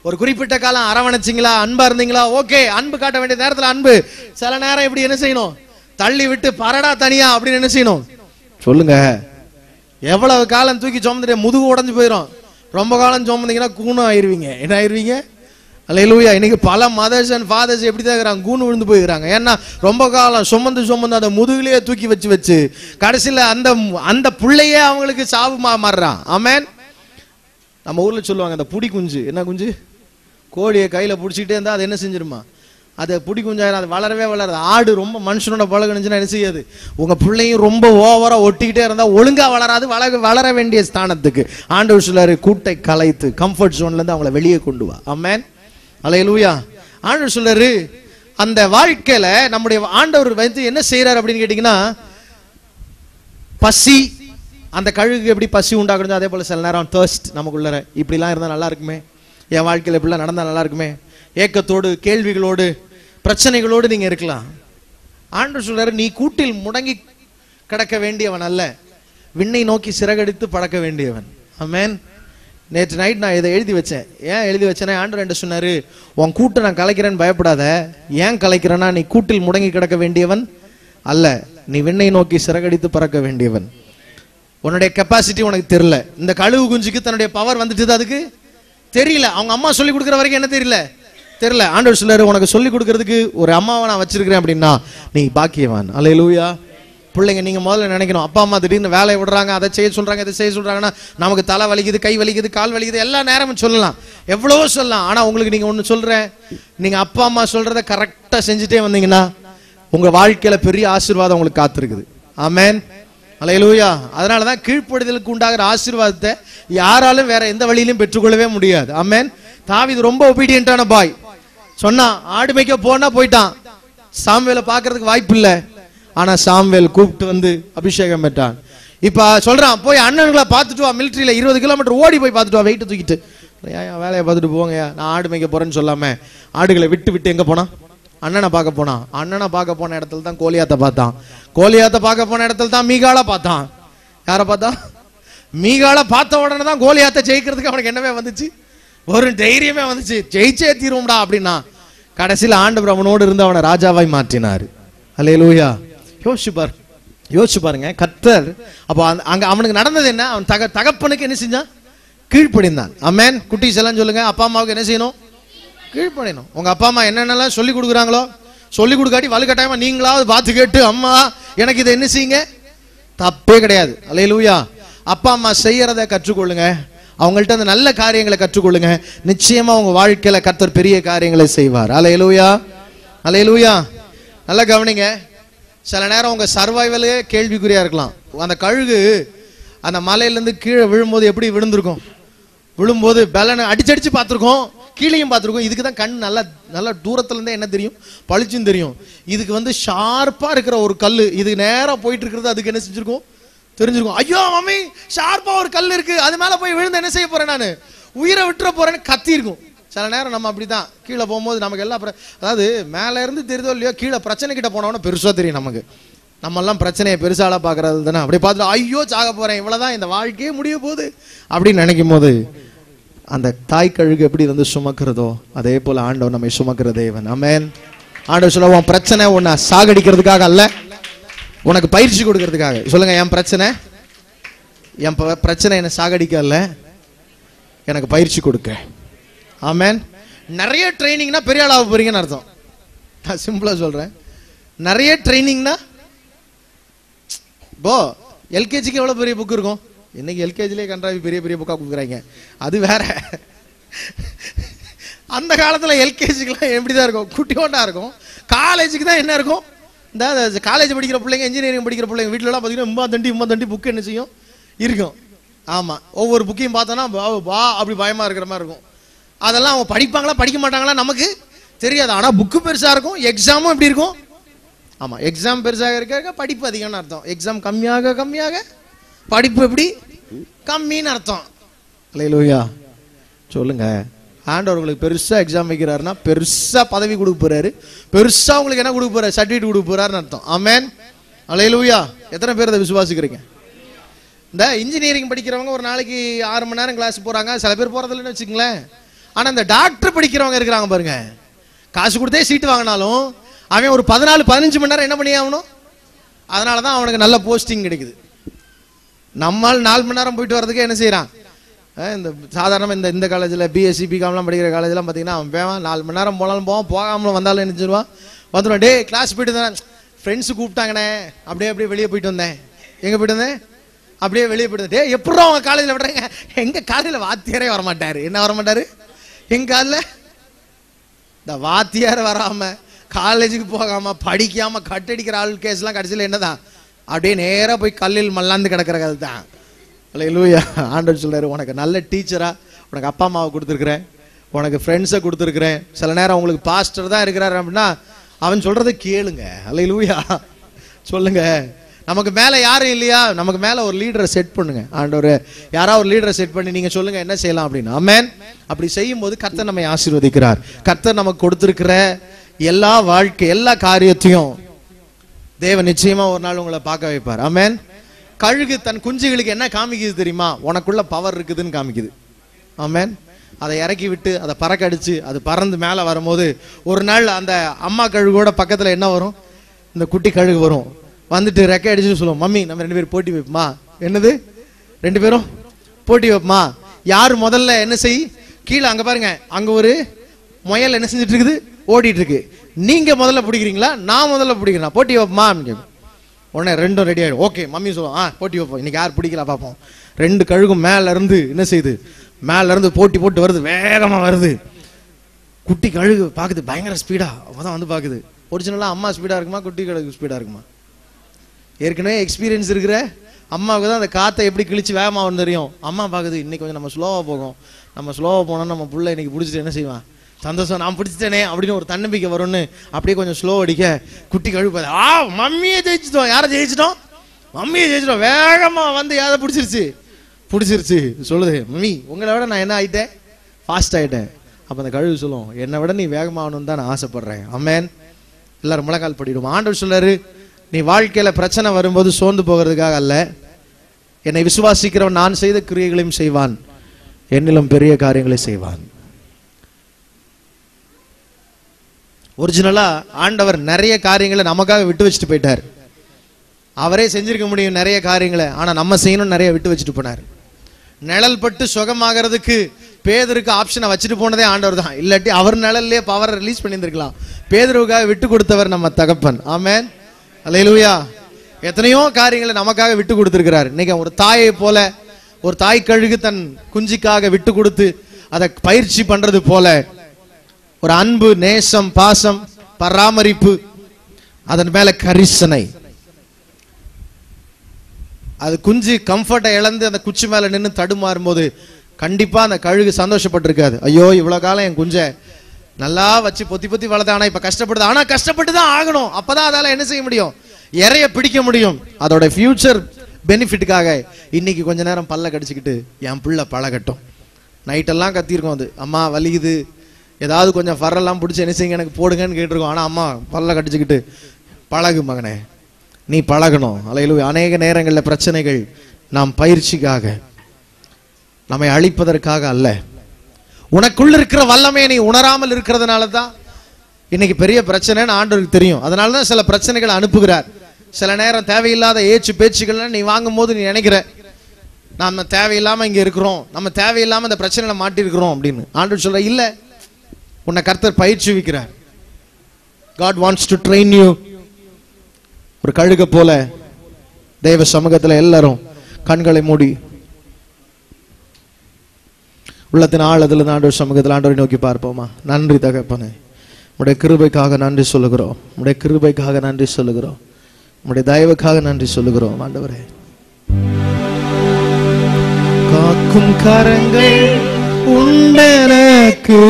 ஒரு குறிப்பிட்ட காலம் அரவணைச்சிங்களா? அன்பா இருந்தீங்களா? ஓகே அன்பு காட்ட வேண்டிய நேரத்தில் அன்பு. சில நேரம் இப்படி என்ன செய்யணும்? தள்ளி விட்டு பரடா தனியா அப்படின்னு என்ன செய்யணும்? சொல்லுங்க. எவ்வளவு காலம் தூக்கி சுமந்துட்டு முதுகு உடஞ்சு போயிடும் ரொம்ப காலம் சுமந்தீங்கன்னா கூணம் ஆயிருவீங்க. என்ன ஆயிருவீங்க? அலையிலூயா இன்னைக்கு பல மதர்ஸ் அண்ட் ஃபாதர்ஸ் எப்படி தான் இருக்கிறாங்க? கூணு விழுந்து போயிருக்காங்க ஏன்னா ரொம்ப காலம் சுமந்து சுமந்து அந்த முதுகிலேயே தூக்கி வச்சு வச்சு கடைசியில் அந்த அந்த பிள்ளையே அவங்களுக்கு சாவு மா மாறுறான். ஆமேன் நம்ம ஊரில் சொல்லுவாங்க அந்த புடி குஞ்சு. என்ன குஞ்சு? கோழியை கையில் பிடிச்சிக்கிட்டே இருந்தால் அது என்ன செஞ்சிருமா? அது புடி குஞ்சாயிரம் அது வளரவே வளராது. ஆடு ரொம்ப மனுஷனோட பழகணுச்சுன்னா என்ன செய்யாது? உங்கள் பிள்ளையும் ரொம்ப ஓவராக ஒட்டிக்கிட்டே இருந்தால் ஒழுங்காக வளராது வளர வளர வேண்டிய ஸ்தானத்துக்கு. ஆண்டவர் சொல்லாரு கூட்டை கலைத்து கம்ஃபர்ட் ஜோன்லேருந்து அவங்கள வெளியே கொண்டு வா. ஆமேன் அலையலூயா ஆண்டவர் சொல்றாரு அந்த வாழ்க்கையில நம்முடைய ஆண்டவர் வந்து என்ன செய்யறாரு அப்படின்னு கேட்டீங்கன்னா பசி அந்த கழுகு எப்படி பசி உண்டாக்குறது அதே போல சில நேரம் தர்ஸ்ட் நமக்குள்ளற இப்படிலாம் இருந்தால் நல்லா இருக்குமே? என் வாழ்க்கையில இப்படிலாம் நடந்தா நல்லா இருக்குமே? ஏக்கத்தோடு கேள்விகளோடு பிரச்சனைகளோடு நீங்க இருக்கலாம். ஆண்டவர் சொல்றாரு நீ கூட்டில் முடங்கி கிடக்க வேண்டியவன் அல்ல. விண்ணை நோக்கி சிறகடித்து பறக்க வேண்டியவன். ஆமென் நேற்று நைட் நான் இதை எழுதி வச்சேன். ஏன் எழுதி வச்சேன்னா ஆண்டவர் என்ன சொன்னார் உன் கூட்டை நான் கலைக்கிறேன்னு பயப்படாத. ஏன் கலைக்கிறேன்னா நீ கூட்டில் முடங்கி கிடக்க வேண்டியவன் அல்ல. நீ விண்ணை நோக்கி சிறகடித்து பறக்க வேண்டியவன். உன்னுடைய கெப்பாசிட்டி உனக்கு தெரியல. இந்த கழுவு குஞ்சுக்கு தன்னுடைய பவர் வந்துட்டு அதுக்கு? தெரியல. அவங்க அம்மா சொல்லி கொடுக்குற வரைக்கும் என்ன தெரியல? தெரியல. ஆண்டவர் சொல்லாரு உனக்கு சொல்லி கொடுக்கறதுக்கு ஒரு அம்மாவை நான் வச்சிருக்கிறேன் அப்படின்னா நீ பாக்கியவான். அல்லேலூயா பிள்ளைங்க நீங்க முதல்ல நினைக்கணும். அப்பா அம்மா திடீர்னு வேலையை விடுறாங்க அதை செய்ய சொல்றாங்க இதை செய்ய சொல்றாங்கன்னா நமக்கு தலை வலிக்குது கை வலிக்குது கால் வலிக்குது எல்லா நேரமும் சொல்லலாம். எவ்வளவோ சொல்லலாம். ஆனா உங்களுக்கு நீங்க ஒண்ணு சொல்றேன். நீங்க அப்பா அம்மா சொல்றத கரெக்டா செஞ்சுட்டே வந்தீங்கன்னா உங்க வாழ்க்கையில பெரிய ஆசீர்வாதம் உங்களுக்கு காத்திருக்குது. ஆமேன். அலையலூயா. அதனால தான் கீழ்ப்படுதலுக்கு உண்டாகிற ஆசீர்வாதத்தை யாராலும் வேற எந்த வழியிலும் பெற்றுக்கொள்ளவே முடியாது. அமேன் தாவி இது ரொம்ப ஒபீடியன்ட்டான பாய் சொன்னா ஆடு மேய்க்க போனா போயிட்டான். சாமியில பார்க்கறதுக்கு வாய்ப்பு இல்லை ஆனால் சாம்வேல் கூப்பிட்டு வந்து அபிஷேகம் பெற்றான். இப்போ சொல்கிறான் போய் அண்ணன்களை பார்த்துட்டு வா மிலிட்ரியில் இருபது கிலோமீட்டர் ஓடி போய் பார்த்துட்டு வா வெயிட் தூக்கிட்டு. ஏன் வேலையை பார்த்துட்டு போங்க நான் ஆடு மேய்க்க போகிறேன்னு சொல்லாமல் ஆடுகளை விட்டு விட்டு எங்கே போனான் அண்ணனை பார்க்க போனான். அண்ணனை பார்க்க போன இடத்துல தான் கோலியாத்தை பார்த்தான். கோலியாத்தை பார்க்க போன இடத்துல தான் மீகால பார்த்தான். யாரை பார்த்தா? மீகால பார்த்த உடனே தான் கோலியாத்தை ஜெயிக்கிறதுக்கு அவனுக்கு என்னவே வந்துச்சு? ஒரு தைரியமே வந்துச்சு. ஜெயிச்சே தீரும்டா அப்படின்னா கடைசியில் ஆண்டு பிரமனோடு இருந்து அவனை ராஜாவாய் மாற்றினார். அல்லேலூயா யோசிச்சு பாரு. யோசிச்சு பாருங்க. கத்தர் அப்போ அங்கே அங்க அவனுக்கு நடந்தது என்ன? அவன் தக தகப்பனுக்கு என்ன செஞ்சான்? கீழ்ப்படிந்தான். அம்மேன் குட்டீஸ் எல்லாம் சொல்லுங்க. அப்பா அம்மாவுக்கு என்ன செய்யணும்? கீழ்ப்படியணும். உங்க அப்பா அம்மா என்னென்னலாம் சொல்லி கொடுக்குறாங்களோ சொல்லி கொடுக்காட்டி வலுக்கட்டாயமா நீங்களாவது பார்த்து கேட்டு அம்மா எனக்கு இதை என்ன செய்யுங்க? தப்பே கிடையாது. அலையலூயா அப்பா அம்மா செய்யறத கற்றுக்கொள்ளுங்க. அவங்கள்ட்ட அந்த நல்ல காரியங்களை கற்றுக்கொள்ளுங்க. நிச்சயமா உங்க வாழ்க்கையில கர்த்தர் பெரிய காரியங்களை செய்வார். அலையலூயா அலையலூயா நல்லா கவனிங்க. சில நேரம் உங்க சர்வைவலே கேள்விக்குறியா இருக்கலாம். அந்த கழுகு அந்த மலையிலேருந்து கீழே விழும்போது எப்படி விழுந்திருக்கும்? விழும்போது பலனை அடிச்சடிச்சு பார்த்துருக்கோம் கீழேயும் பார்த்துருக்கோம். இதுக்கு தான் கண் நல்லா நல்லா தூரத்துலேருந்தே என்ன தெரியும்? பளிச்சும் தெரியும். இதுக்கு வந்து ஷார்ப்பாக இருக்கிற ஒரு கல் இது நேராக போயிட்டு இருக்கிறது அதுக்கு என்ன செஞ்சுருக்கும்? தெரிஞ்சிருக்கும். ஐயோ மம்மி ஷார்ப்பாக ஒரு கல் இருக்கு. அது மேலே போய் விழுந்து என்ன செய்ய போறேன் நான்? உயிரை விட்டுற போறேன்னு கத்தி இருக்கும் சில நேரம் நம்ம அப்படிதான். கீழே போகும்போது நமக்கு எல்லாம் அதாவது மேலே இருந்து தெரியுதோ இல்லையோ கீழே பிரச்சனை கிட்ட போனோம்னா பெருசாக தெரியும் நமக்கு. நம்ம எல்லாம் பிரச்சனையை பெருசாலாம் பார்க்குறது தானே. அப்படி பார்த்துட்டு ஐயோ சாக போகிறேன் இவ்வளோதான் இந்த வாழ்க்கையே முடிய போகுது அப்படின்னு நினைக்கும் போது அந்த தாய் கழுகு எப்படி வந்து சுமக்கிறதோ அதே போல் ஆண்டவர் நம்மை சுமக்கிற தேவன். அமேன் ஆண்டவர் சொல்லுவோம் பிரச்சனை உன்னை சாகடிக்கிறதுக்காக அல்ல. உனக்கு பயிற்சி கொடுக்கறதுக்காக. சொல்லுங்க என் பிரச்சனை? என் ப- பிரச்சனை என்னை சாகடிக்க அல்ல. எனக்கு பயிற்சி கொடுக்க. ஆமேன். நிறைய ட்ரைனிங்னா பெரிய ஆளாக போறீங்கன்னு அர்த்தம். நான் சிம்பிளாக சொல்கிறேன் நிறைய ட்ரைனிங்னா போ எல்கேஜிக்கு எவ்வளோ பெரிய புக் இருக்கும்? இன்னைக்கு எல்கேஜிலே கண்டாவி பெரிய பெரிய புக்காக கொடுக்குறாங்க. அது வேற. அந்த காலத்தில் எல்கேஜிக்கெலாம் எப்படி தான் இருக்கும்? குட்டியோண்டா இருக்கும். காலேஜுக்கு தான் என்ன இருக்கும்? இந்த காலேஜ் படிக்கிற பிள்ளைங்க இன்ஜினியரிங் படிக்கிற பிள்ளைங்க வீட்டிலலாம் பார்த்தீங்கன்னா இம்மா தண்டி இம்மா தண்டி புக்கு என்ன செய்யும்? இருக்கும். ஆமாம் ஒவ்வொரு புக்கையும் பார்த்தோன்னா வா- வா அப்படி பயமாக இருக்கிற மாதிரி இருக்கும். அதெல்லாம் அவங்க படிப்பாங்களா படிக்க மாட்டாங்களா நமக்கு தெரியாது. ஆனால் புக்கு பெருசாக இருக்கும் எக்ஸாமும் எப்படி இருக்கும். ஆமாம் எக்ஸாம் பெருசாக இருக்க படிப்பு அதிகம்னு அர்த்தம். எக்ஸாம் கம்மியாக கம்மியாக படிப்பு எப்படி? கம்மின்னு அர்த்தம். இல்லையா சொல்லுங்க. ஆண்டவர் உங்களுக்கு பெருசாக எக்ஸாம் வைக்கிறாருன்னா பெருசாக பதவி கொடுக்க போறாரு. பெருசாக உங்களுக்கு என்ன கொடுக்க போறாரு? சர்டிஃபிகேட் கொடுக்க போறாருன்னு அர்த்தம். ஆமென் அலையலூயா எத்தனை பேர் அதை விசுவாசிக்கிறீங்க? இந்த இன்ஜினியரிங் படிக்கிறவங்க ஒரு நாளைக்கு ஆறு மணி நேரம் கிளாஸ் போகிறாங்க சில பேர் போகிறதில்லன்னு வச்சுங்களேன் ஆனா இந்த டாக்டர் படிக்கிறவங்க இருக்கிறாங்க பாருங்க. காசு கொடுத்தே சீட்டு வாங்கினாலும் அவன் ஒரு பதினாலு பதினஞ்சு மணி நேரம் என்ன பண்ணி ஆகணும்? அதனால தான் அவனுக்கு நல்ல போஸ்டிங் கிடைக்குது. நம்மால் நாலு மணி நேரம் போயிட்டு வரதுக்கு என்ன செய்கிறான் இந்த சாதாரணமாக இந்த இந்த காலேஜில் பிஎஸ்சி பிகாம்லாம் படிக்கிற காலேஜ்லாம் பார்த்தீங்கன்னா அவன் பேவான் நாலு மணி நேரம் போனாலும் போவான். போகாமலும் வந்தாலும் என்ன வந்துடும் டே கிளாஸ் போயிட்டு வந்தேன். ஃப்ரெண்ட்ஸு கூப்பிட்டாங்கண்ணே. அப்படியே அப்படியே வெளியே போயிட்டு வந்தேன். எங்கே போயிட்டு வந்தேன்? அப்படியே வெளியே போயிட்டு வந்தேன். டேய் எப்படி அவங்க காலேஜில் விடுறாங்க? எங்கள் காலேஜில் வாத்தியாரே வரமாட்டார். என்ன வரமாட்டார்? எங்கால காலில்? இந்த வாத்தியார் வராம காலேஜுக்கு போகாம படிக்காம கட்டடிக்கிற ஆள் கேஸ்லாம் கடைசியில் என்னதான்? அப்படியே நேரா போய் கல்லில் மல்லாந்து கிடக்கிற கதை தான். லூயா ஆண்டவர் சொல்றாரு உனக்கு நல்ல டீச்சரா உனக்கு அப்பா அம்மாவை கொடுத்துருக்குறேன். உனக்கு ஃப்ரெண்ட்ஸை கொடுத்துருக்குறேன். சில நேரம் உங்களுக்கு பாஸ்டர் தான் இருக்கிறாரு அப்படின்னா அவன் சொல்றதை கேளுங்க. லூயா சொல்லுங்க. நமக்கு மேலே யாரும் இல்லையா? நமக்கு மேலே ஒரு லீடரை செட் பண்ணுங்க. ஆண்டவர் யாராவது ஒரு லீடரை செட் பண்ணி நீங்கள் சொல்லுங்கள் என்ன செய்யலாம் அப்படின்னு. ஆமேன் அப்படி செய்யும்போது கர்த்தர் நம்மை ஆசீர்வதிக்கிறார். கர்த்தர் நமக்கு கொடுத்துருக்கிற எல்லா வாழ்க்கை எல்லா காரியத்தையும் தேவன் நிச்சயமாக ஒரு நாள் உங்களை பார்க்க வைப்பார். ஆமேன் கழுகு தன் குஞ்சுகளுக்கு என்ன காமிக்குது தெரியுமா? உனக்குள்ள பவர் இருக்குதுன்னு காமிக்குது. ஆமேன் அதை இறக்கி விட்டு அதை பறக்க அடித்து அது பறந்து மேலே வரும்போது ஒரு நாள் அந்த அம்மா கழுகோட பக்கத்தில் என்ன வரும்? இந்த குட்டி கழுகு வரும். வந்துட்டு ரெக்கை அடிச்சுட்டு சொல்லுவோம் மம்மி நம்ம ரெண்டு பேரும் போட்டி வைப்போமா? என்னது? ரெண்டு பேரும்? போட்டி வைப்போமா? யார் முதல்ல என்ன செய்? கீழே அங்கே பாருங்க அங்கே ஒரு முயல் என்ன செஞ்சுட்டு இருக்குது ஓடிட்டு இருக்கு நீங்க முதல்ல பிடிக்கிறீங்களா? நான் முதல்ல பிடிக்கிறேன்? போட்டி வைப்போமா அப்படின்னு உடனே ரெண்டும் ரெடி ஆகிடும் ஓகே மம்மி சொல்லுவோம் ஆ போட்டி வைப்போம். இன்னைக்கு யார் பிடிக்கலாம் பார்ப்போம். ரெண்டு கழுகும் மேலே இருந்து என்ன செய்யுது? மேலே இருந்து போட்டி போட்டு வருது வேகமாக வருது. குட்டி கழுகு பார்க்குது பயங்கர ஸ்பீடாக அப்போ தான் வந்து பார்க்குது. ஒரிஜினலாக அம்மா ஸ்பீடாக இருக்குமா? குட்டி கழுகு ஸ்பீடாக இருக்குமா? ஏற்கனவே எக்ஸ்பீரியன்ஸ் இருக்கிற அம்மாவுக்கு தான் அந்த காற்றை எப்படி கிழிச்சு வேகமாக வந்து தெரியும். அம்மா பார்க்குது இன்றைக்கி கொஞ்சம் நம்ம ஸ்லோவாக போகும். நம்ம ஸ்லோவாக போனால் நம்ம புள்ள இன்றைக்கி பிடிச்சிட்டு என்ன செய்வான்? சந்தோஷம் நான் பிடிச்சிட்டேனே அப்படின்னு ஒரு தன்னம்பிக்கை வரும்னு அப்படியே கொஞ்சம் ஸ்லோ அடிக்க குட்டி கழுவு ஆ மம்மியை ஜெயிச்சிட்டோம். யாரை ஜெயிச்சிட்டோம்? மம்மியை ஜெயிச்சிட்டோம். வேகமாக வந்து யாரை பிடிச்சிருச்சு? பிடிச்சிருச்சு. சொல்லுது மம்மி உங்களை விட நான் என்ன ஆயிட்டேன்? ஃபாஸ்ட் ஆகிட்டேன் அப்போ அந்த கழுவு சொல்லும் என்னை விட நீ வேகமாகணும்னு தான் நான் ஆசைப்பட்றேன். அம்மேன் எல்லாரும் முழக்கால் படிடுவோம். ஆண்டவர் சொல்லாரு நீ வாழ்க்கையில பிரச்சனை வரும்போது சோர்ந்து போகிறதுக்காக அல்ல. என்னை விசுவாசிக்கிறவன் நான் செய்த கிரியைகளையும் செய்வான். என்னிலும் பெரிய காரியங்களை செய்வான். ஒரிஜினலா ஆண்டவர் நிறைய காரியங்களை நமக்காக விட்டு வச்சுட்டு போயிட்டார். அவரே செஞ்சிருக்க முடியும் நிறைய காரியங்களை ஆனா நம்ம செய்யணும் நிறைய விட்டு வச்சுட்டு போனார். நிழல் பட்டு சுகமாகிறதுக்கு பேதருக்கு ஆப்ஷனை வச்சுட்டு போனதே ஆண்டவர் தான். இல்லாட்டி அவர் நிழல்லே பவரை ரிலீஸ் பண்ணியிருந்திருக்கலாம். பேதருக்காக விட்டு கொடுத்தவர் நம்ம தகப்பன். ஆமேன் அல்லேலூயா எத்தனையோ காரியங்களை நமக்காக விட்டு கொடுத்துருக்கிறார். இன்னைக்கு ஒரு தாயை போல ஒரு தாய் கழுகு தன் குஞ்சிக்காக விட்டு கொடுத்து அதை பயிற்சி பண்றது போல ஒரு அன்பு நேசம் பாசம் பராமரிப்பு அதன் மேல கரிசனை. அது குஞ்சு கம்ஃபர்ட்டை இழந்து அந்த குச்சி மேல நின்று தடுமாறும் போது கண்டிப்பா அந்த கழுகு சந்தோஷப்பட்டிருக்காது. ஐயோ இவ்வளவு காலம் என் குஞ்சை நல்லா வச்சு பொத்தி பொத்தி வளர்த்து ஆனா இப்ப கஷ்டப்படுது. ஆனா கஷ்டப்பட்டு தான் ஆகணும். அப்பதான் அதால என்ன செய்ய முடியும்? இறைய பிடிக்க முடியும். அதோட ஃபியூச்சர் பெனிஃபிட்டுக்காக இன்னைக்கு கொஞ்ச நேரம் பல்ல கடிச்சுக்கிட்டு என் பிள்ளை பழகட்டும். நைட்டெல்லாம் கத்திருக்கோம் அது. அம்மா வலிக்குது. ஏதாவது கொஞ்சம் ஃபரெல்லாம் பிடிச்சி என்ன செய்யுங்க? எனக்கு போடுங்கன்னு கேட்டிருக்கோம். ஆனால் அம்மா பல்ல கடிச்சுக்கிட்டு பழகு மகனே நீ பழகணும். அலையிலும் அநேக நேரங்களில் பிரச்சனைகள் நாம் பயிற்சிக்காக நம்மை அழிப்பதற்காக அல்ல. உனக்குள்ள இருக்கிற வல்லமையை நீ உணராமல் இருக்கிறதுனால தான் இன்னைக்கு பெரிய பிரச்சனைன்னு ஆண்டவருக்கு தெரியும். அதனால தான் சில பிரச்சனைகளை அனுப்புகிறார். சில நேரம் தேவையில்லாத ஏச்சு பேச்சுகள்லாம் நீ வாங்கும்போது நீ நினைக்கிற நம்ம தேவையில்லாமல் இங்கே இருக்கிறோம். நம்ம தேவையில்லாமல் இந்த பிரச்சனையில் மாட்டிருக்கிறோம் அப்படின்னு. ஆண்டவர் சொல்ற இல்லை உன்னை கர்த்தர் பயிற்சிவிக்கிறார் God wants to train you ஒரு கழுக போல தெய்வ சமூகத்தில் எல்லாரும் கண்களை மூடி உள்ளத்தின் ஆழத்தில் ஆண்டவர் சமூகத்தில் ஆண்டவரை நோக்கி பார்ப்போமா? நன்றி தகப்பனே. உடைய கிருபைக்காக நன்றி சொல்லுகிறோம். உடைய கிருபைக்காக நன்றி சொல்லுகிறோம். உடைய தயவுக்காக நன்றி சொல்லுகிறோம் ஆண்டவரே. காக்கும் கரங்கள் உண்டனக்கு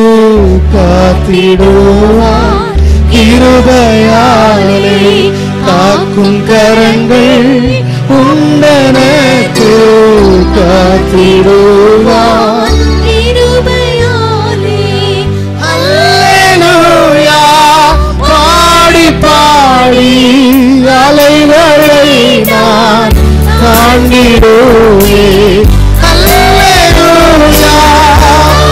காத்திடுவார் கிருபையாலே காக்கும் கரங்கள் உண்டனக்கு காத்திடுவார் தாண்டிடுவேன் அல்லேலூயா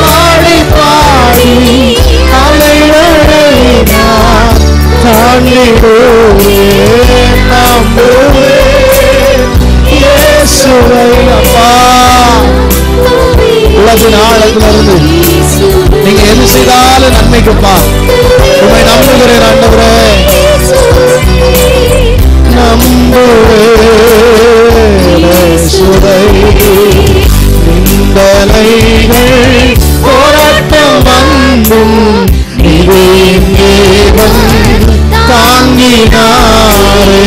பாடி பாடி அலைகளை நான் தாண்டிடுவேன் நம்புவேன் இயேசுவை அப்பா. உலகின் ஆழத்திலிருந்து நீங்க எது செய்தாலும் நன்மைக்குப்பா. உண்மை நம்புகிறேன் ஆண்டவரே. சுவை நிந்தனைகள் போராட்டம் வந்தும் இது எங்கே தாங்கினாரே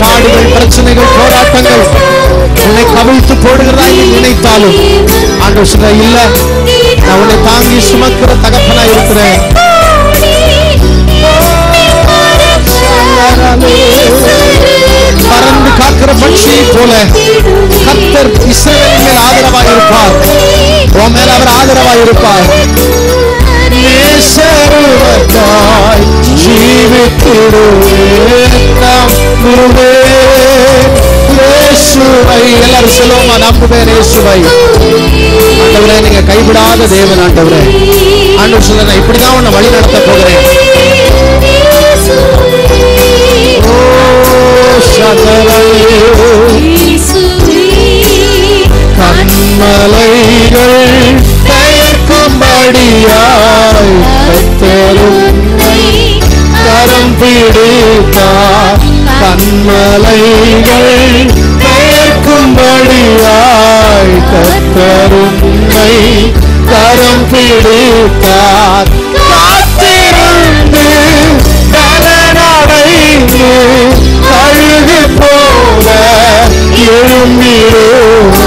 பாடுகள் பிரச்சனைகள் போராட்டங்கள் உன்னை கவிழ்த்து போடுகிறதா நினைத்தாலும் ஆண்டவர் சொல்ற இல்ல நான் உன்னை தாங்கி சுமக்கிற தகப்பனா இருக்கிறேன் பறந்து காக்கிற பட்சியை போல கத்தர் இஸ்ரேலின் மேல் ஆதரவாய் இருப்பார் உன் மேல் அவர் ஆதரவாய் இருப்பார் நேசருவதாய் ஜீவித்திருவேன் எல்லாரும் சொல்லுவோமா நம்புவேன் இயேசுவை. ஆண்டவரே நீங்க கைவிடாத தேவன் ஆண்டவரே. ஆண்டவர் சொல்ல நான் இப்படிதான் உன்னை வழி நடத்த போகிறேன். கண்மலைகள் தயக்கும்படியாய் கத்தரும் கரம் பிடித்தார் கண்மலைகள் பெயர்க்கும்படியாய் கத்தருமை கரம் பிடித்தார் காத்திருந்து பலனடைந்து எழும்பிடுவாய்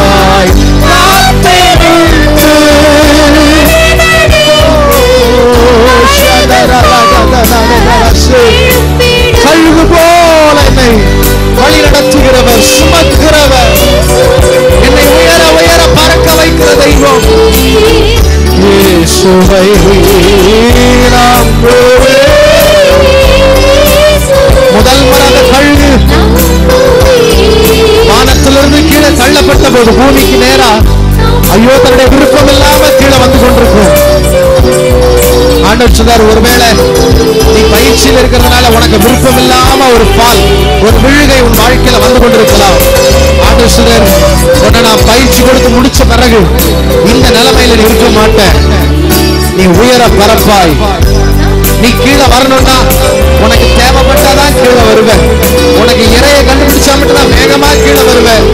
கழுகு போல என்னை வழி நடத்துகிறவர் சுமக்கிறவர் என்னை உயர உயர பறக்க வைக்கிற தெய்வம். இயேசுவை நம்புவேன். முதல் முறை கழுகு. வானத்திலிருந்து கீழே தள்ளப்பட்ட போது பூமிக்கு நேரா ஐயோ தன்னுடைய விருப்பம் இல்லாம கீழே வந்து கொண்டிருக்கும். ஆண்டவர் சொன்னார் ஒருவேளை நீ பயிற்சியில் இருக்கிறதுனால உனக்கு விருப்பம் இல்லாம ஒரு பால் ஒரு விழுகை உன் வாழ்க்கையில வந்து கொண்டிருக்கலாம். ஆண்டவர் சொன்னார் உன்னை நான் பயிற்சி கொடுத்து முடிச்ச பிறகு இந்த நிலைமையில நீ இருக்க மாட்டேன். நீ உயர பரப்பாய். நீ கீழே வரணும்னா உனக்கு தேவைப்பட்டாதான் கீழே வருவேன். உனக்கு இறைய கண்டுபிடிச்சா மட்டும் தான் வேகமா கீழே வருவேன்.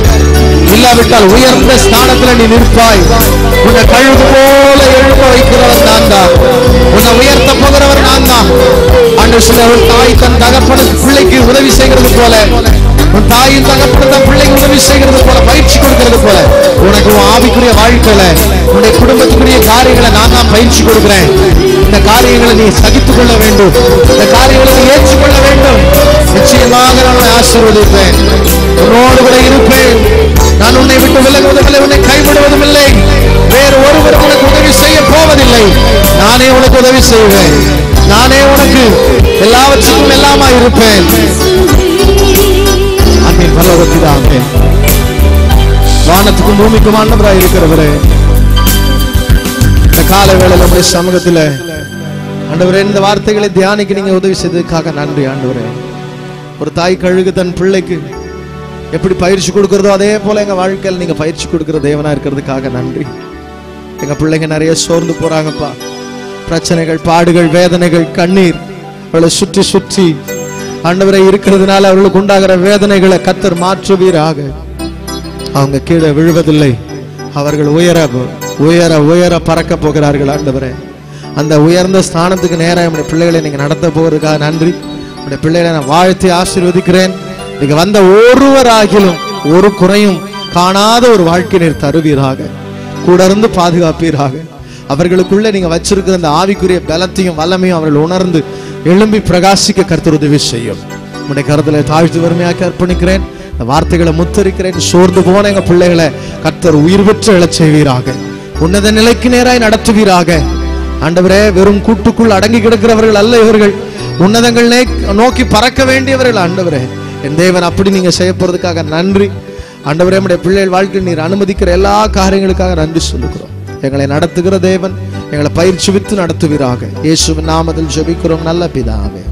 இல்லாவிட்டால் உயர்ந்த ஸ்தானத்துல நீ நிற்பாய். உன்னை கழுகு போல எழுப்ப வைக்கிறவர் நான் தான் உன்னை உயர்த்த போகிறவர் நான் தான் அன்று ஒரு தாய் தன் தகப்பனுக்கு பிள்ளைக்கு உதவி செய்கிறது போல. உன் தாயின் தகப்பன தன் பிள்ளைக்கு உதவி செய்கிறது போல பயிற்சி கொடுக்கிறது போல. உனக்கு உன் ஆவிக்குரிய வாழ்க்கையில உன்னுடைய குடும்பத்துக்குரிய காரியங்களை நான் தான் பயிற்சி கொடுக்கிறேன். இந்த காரியங்களை நீ சகித்துக் கொள்ள வேண்டும். இந்த காரியங்களை நீ ஏற்றுக்கொள்ள வேண்டும். நிச்சயமாக நான் ஆசீர்வதிப்பேன். உன்னோடு கூட இருப்பேன். நான் உன்னை விட்டு விலகுவதுமில்லை உன்னை கைவிடுவதும் இல்லை. வேறு ஒருவர் உனக்கு உதவி செய்ய போவதில்லை. நானே உனக்கு உதவி செய்வேன். நானே உனக்கு எல்லாவற்றுக்கும் எல்லாமா இருப்பேன். அன்பின் வானத்துக்கும் பூமிக்கும் ஆண்டவராய் இருக்கிறவரே. இந்த கால வேளையில நம்முடைய சமூகத்தில் ஆண்டவரே இந்த வார்த்தைகளை தியானிக்கு நீங்க உதவி செய்ததுக்காக நன்றி ஆண்டவரே. ஒரு தாய் கழுகு தன் பிள்ளைக்கு எப்படி பயிற்சி கொடுக்குறதோ அதே போல எங்க வாழ்க்கையில் நீங்க பயிற்சி கொடுக்கிற தேவனா இருக்கிறதுக்காக நன்றி. எங்க பிள்ளைங்க நிறைய சோர்ந்து போறாங்கப்பா. பிரச்சனைகள் பாடுகள் வேதனைகள் கண்ணீர் அவளை சுற்றி சுற்றி ஆண்டவரை இருக்கிறதுனால அவர்களுக்கு உண்டாகிற வேதனைகளை கத்தர் மாற்றுவீராக. அவங்க கீழே விழுவதில்லை. அவர்கள் உயர உயர உயர பறக்க போகிறார்கள் ஆண்டவரே. அந்த உயர்ந்த ஸ்தானத்துக்கு நேராக நம்முடைய பிள்ளைகளை நீங்க நடத்த போகிறதுக்காக நன்றி. உடைய பிள்ளைகளை நான் வாழ்த்தி ஆசீர்வதிக்கிறேன். நீங்க வந்த ஒருவராகிலும் ஒரு குறையும் காணாத ஒரு வாழ்க்கை நீர் தருவீராக. கூட இருந்து பாதுகாப்பீராக. அவர்களுக்குள்ள நீங்க வச்சிருக்கிற அந்த ஆவிக்குரிய பலத்தையும் வல்லமையும் அவர்கள் உணர்ந்து எழும்பி பிரகாசிக்க கருத்து உதவி செய்யும். உடைய கருத்துல தாழ்த்து வறுமையாக அர்ப்பணிக்கிறேன். இந்த வார்த்தைகளை முத்தரிக்கிறேன். சோர்ந்து போன எங்க பிள்ளைகளை கர்த்தர் உயிர் பெற்று எழச் செய்வீராக. உன்னத நிலைக்கு நேராய் நடத்துவீராக. ஆண்டவரே வெறும் கூட்டுக்குள் அடங்கி கிடக்கிறவர்கள் அல்ல இவர்கள். உன்னதங்கள் நோக்கி பறக்க வேண்டியவர்கள் ஆண்டவரே. என் தேவன் அப்படி நீங்க செய்ய போறதுக்காக நன்றி. ஆண்டவரே நம்முடைய பிள்ளைகள் வாழ்க்கையில் நீர் அனுமதிக்கிற எல்லா காரியங்களுக்காக நன்றி சொல்லுகிறோம். எங்களை நடத்துகிற தேவன் எங்களை பயிற்சி வித்து நடத்துவீராக. இயேசுவின் நாமத்தில் ஜெபிக்கிறோம். நல்ல பிதாவே.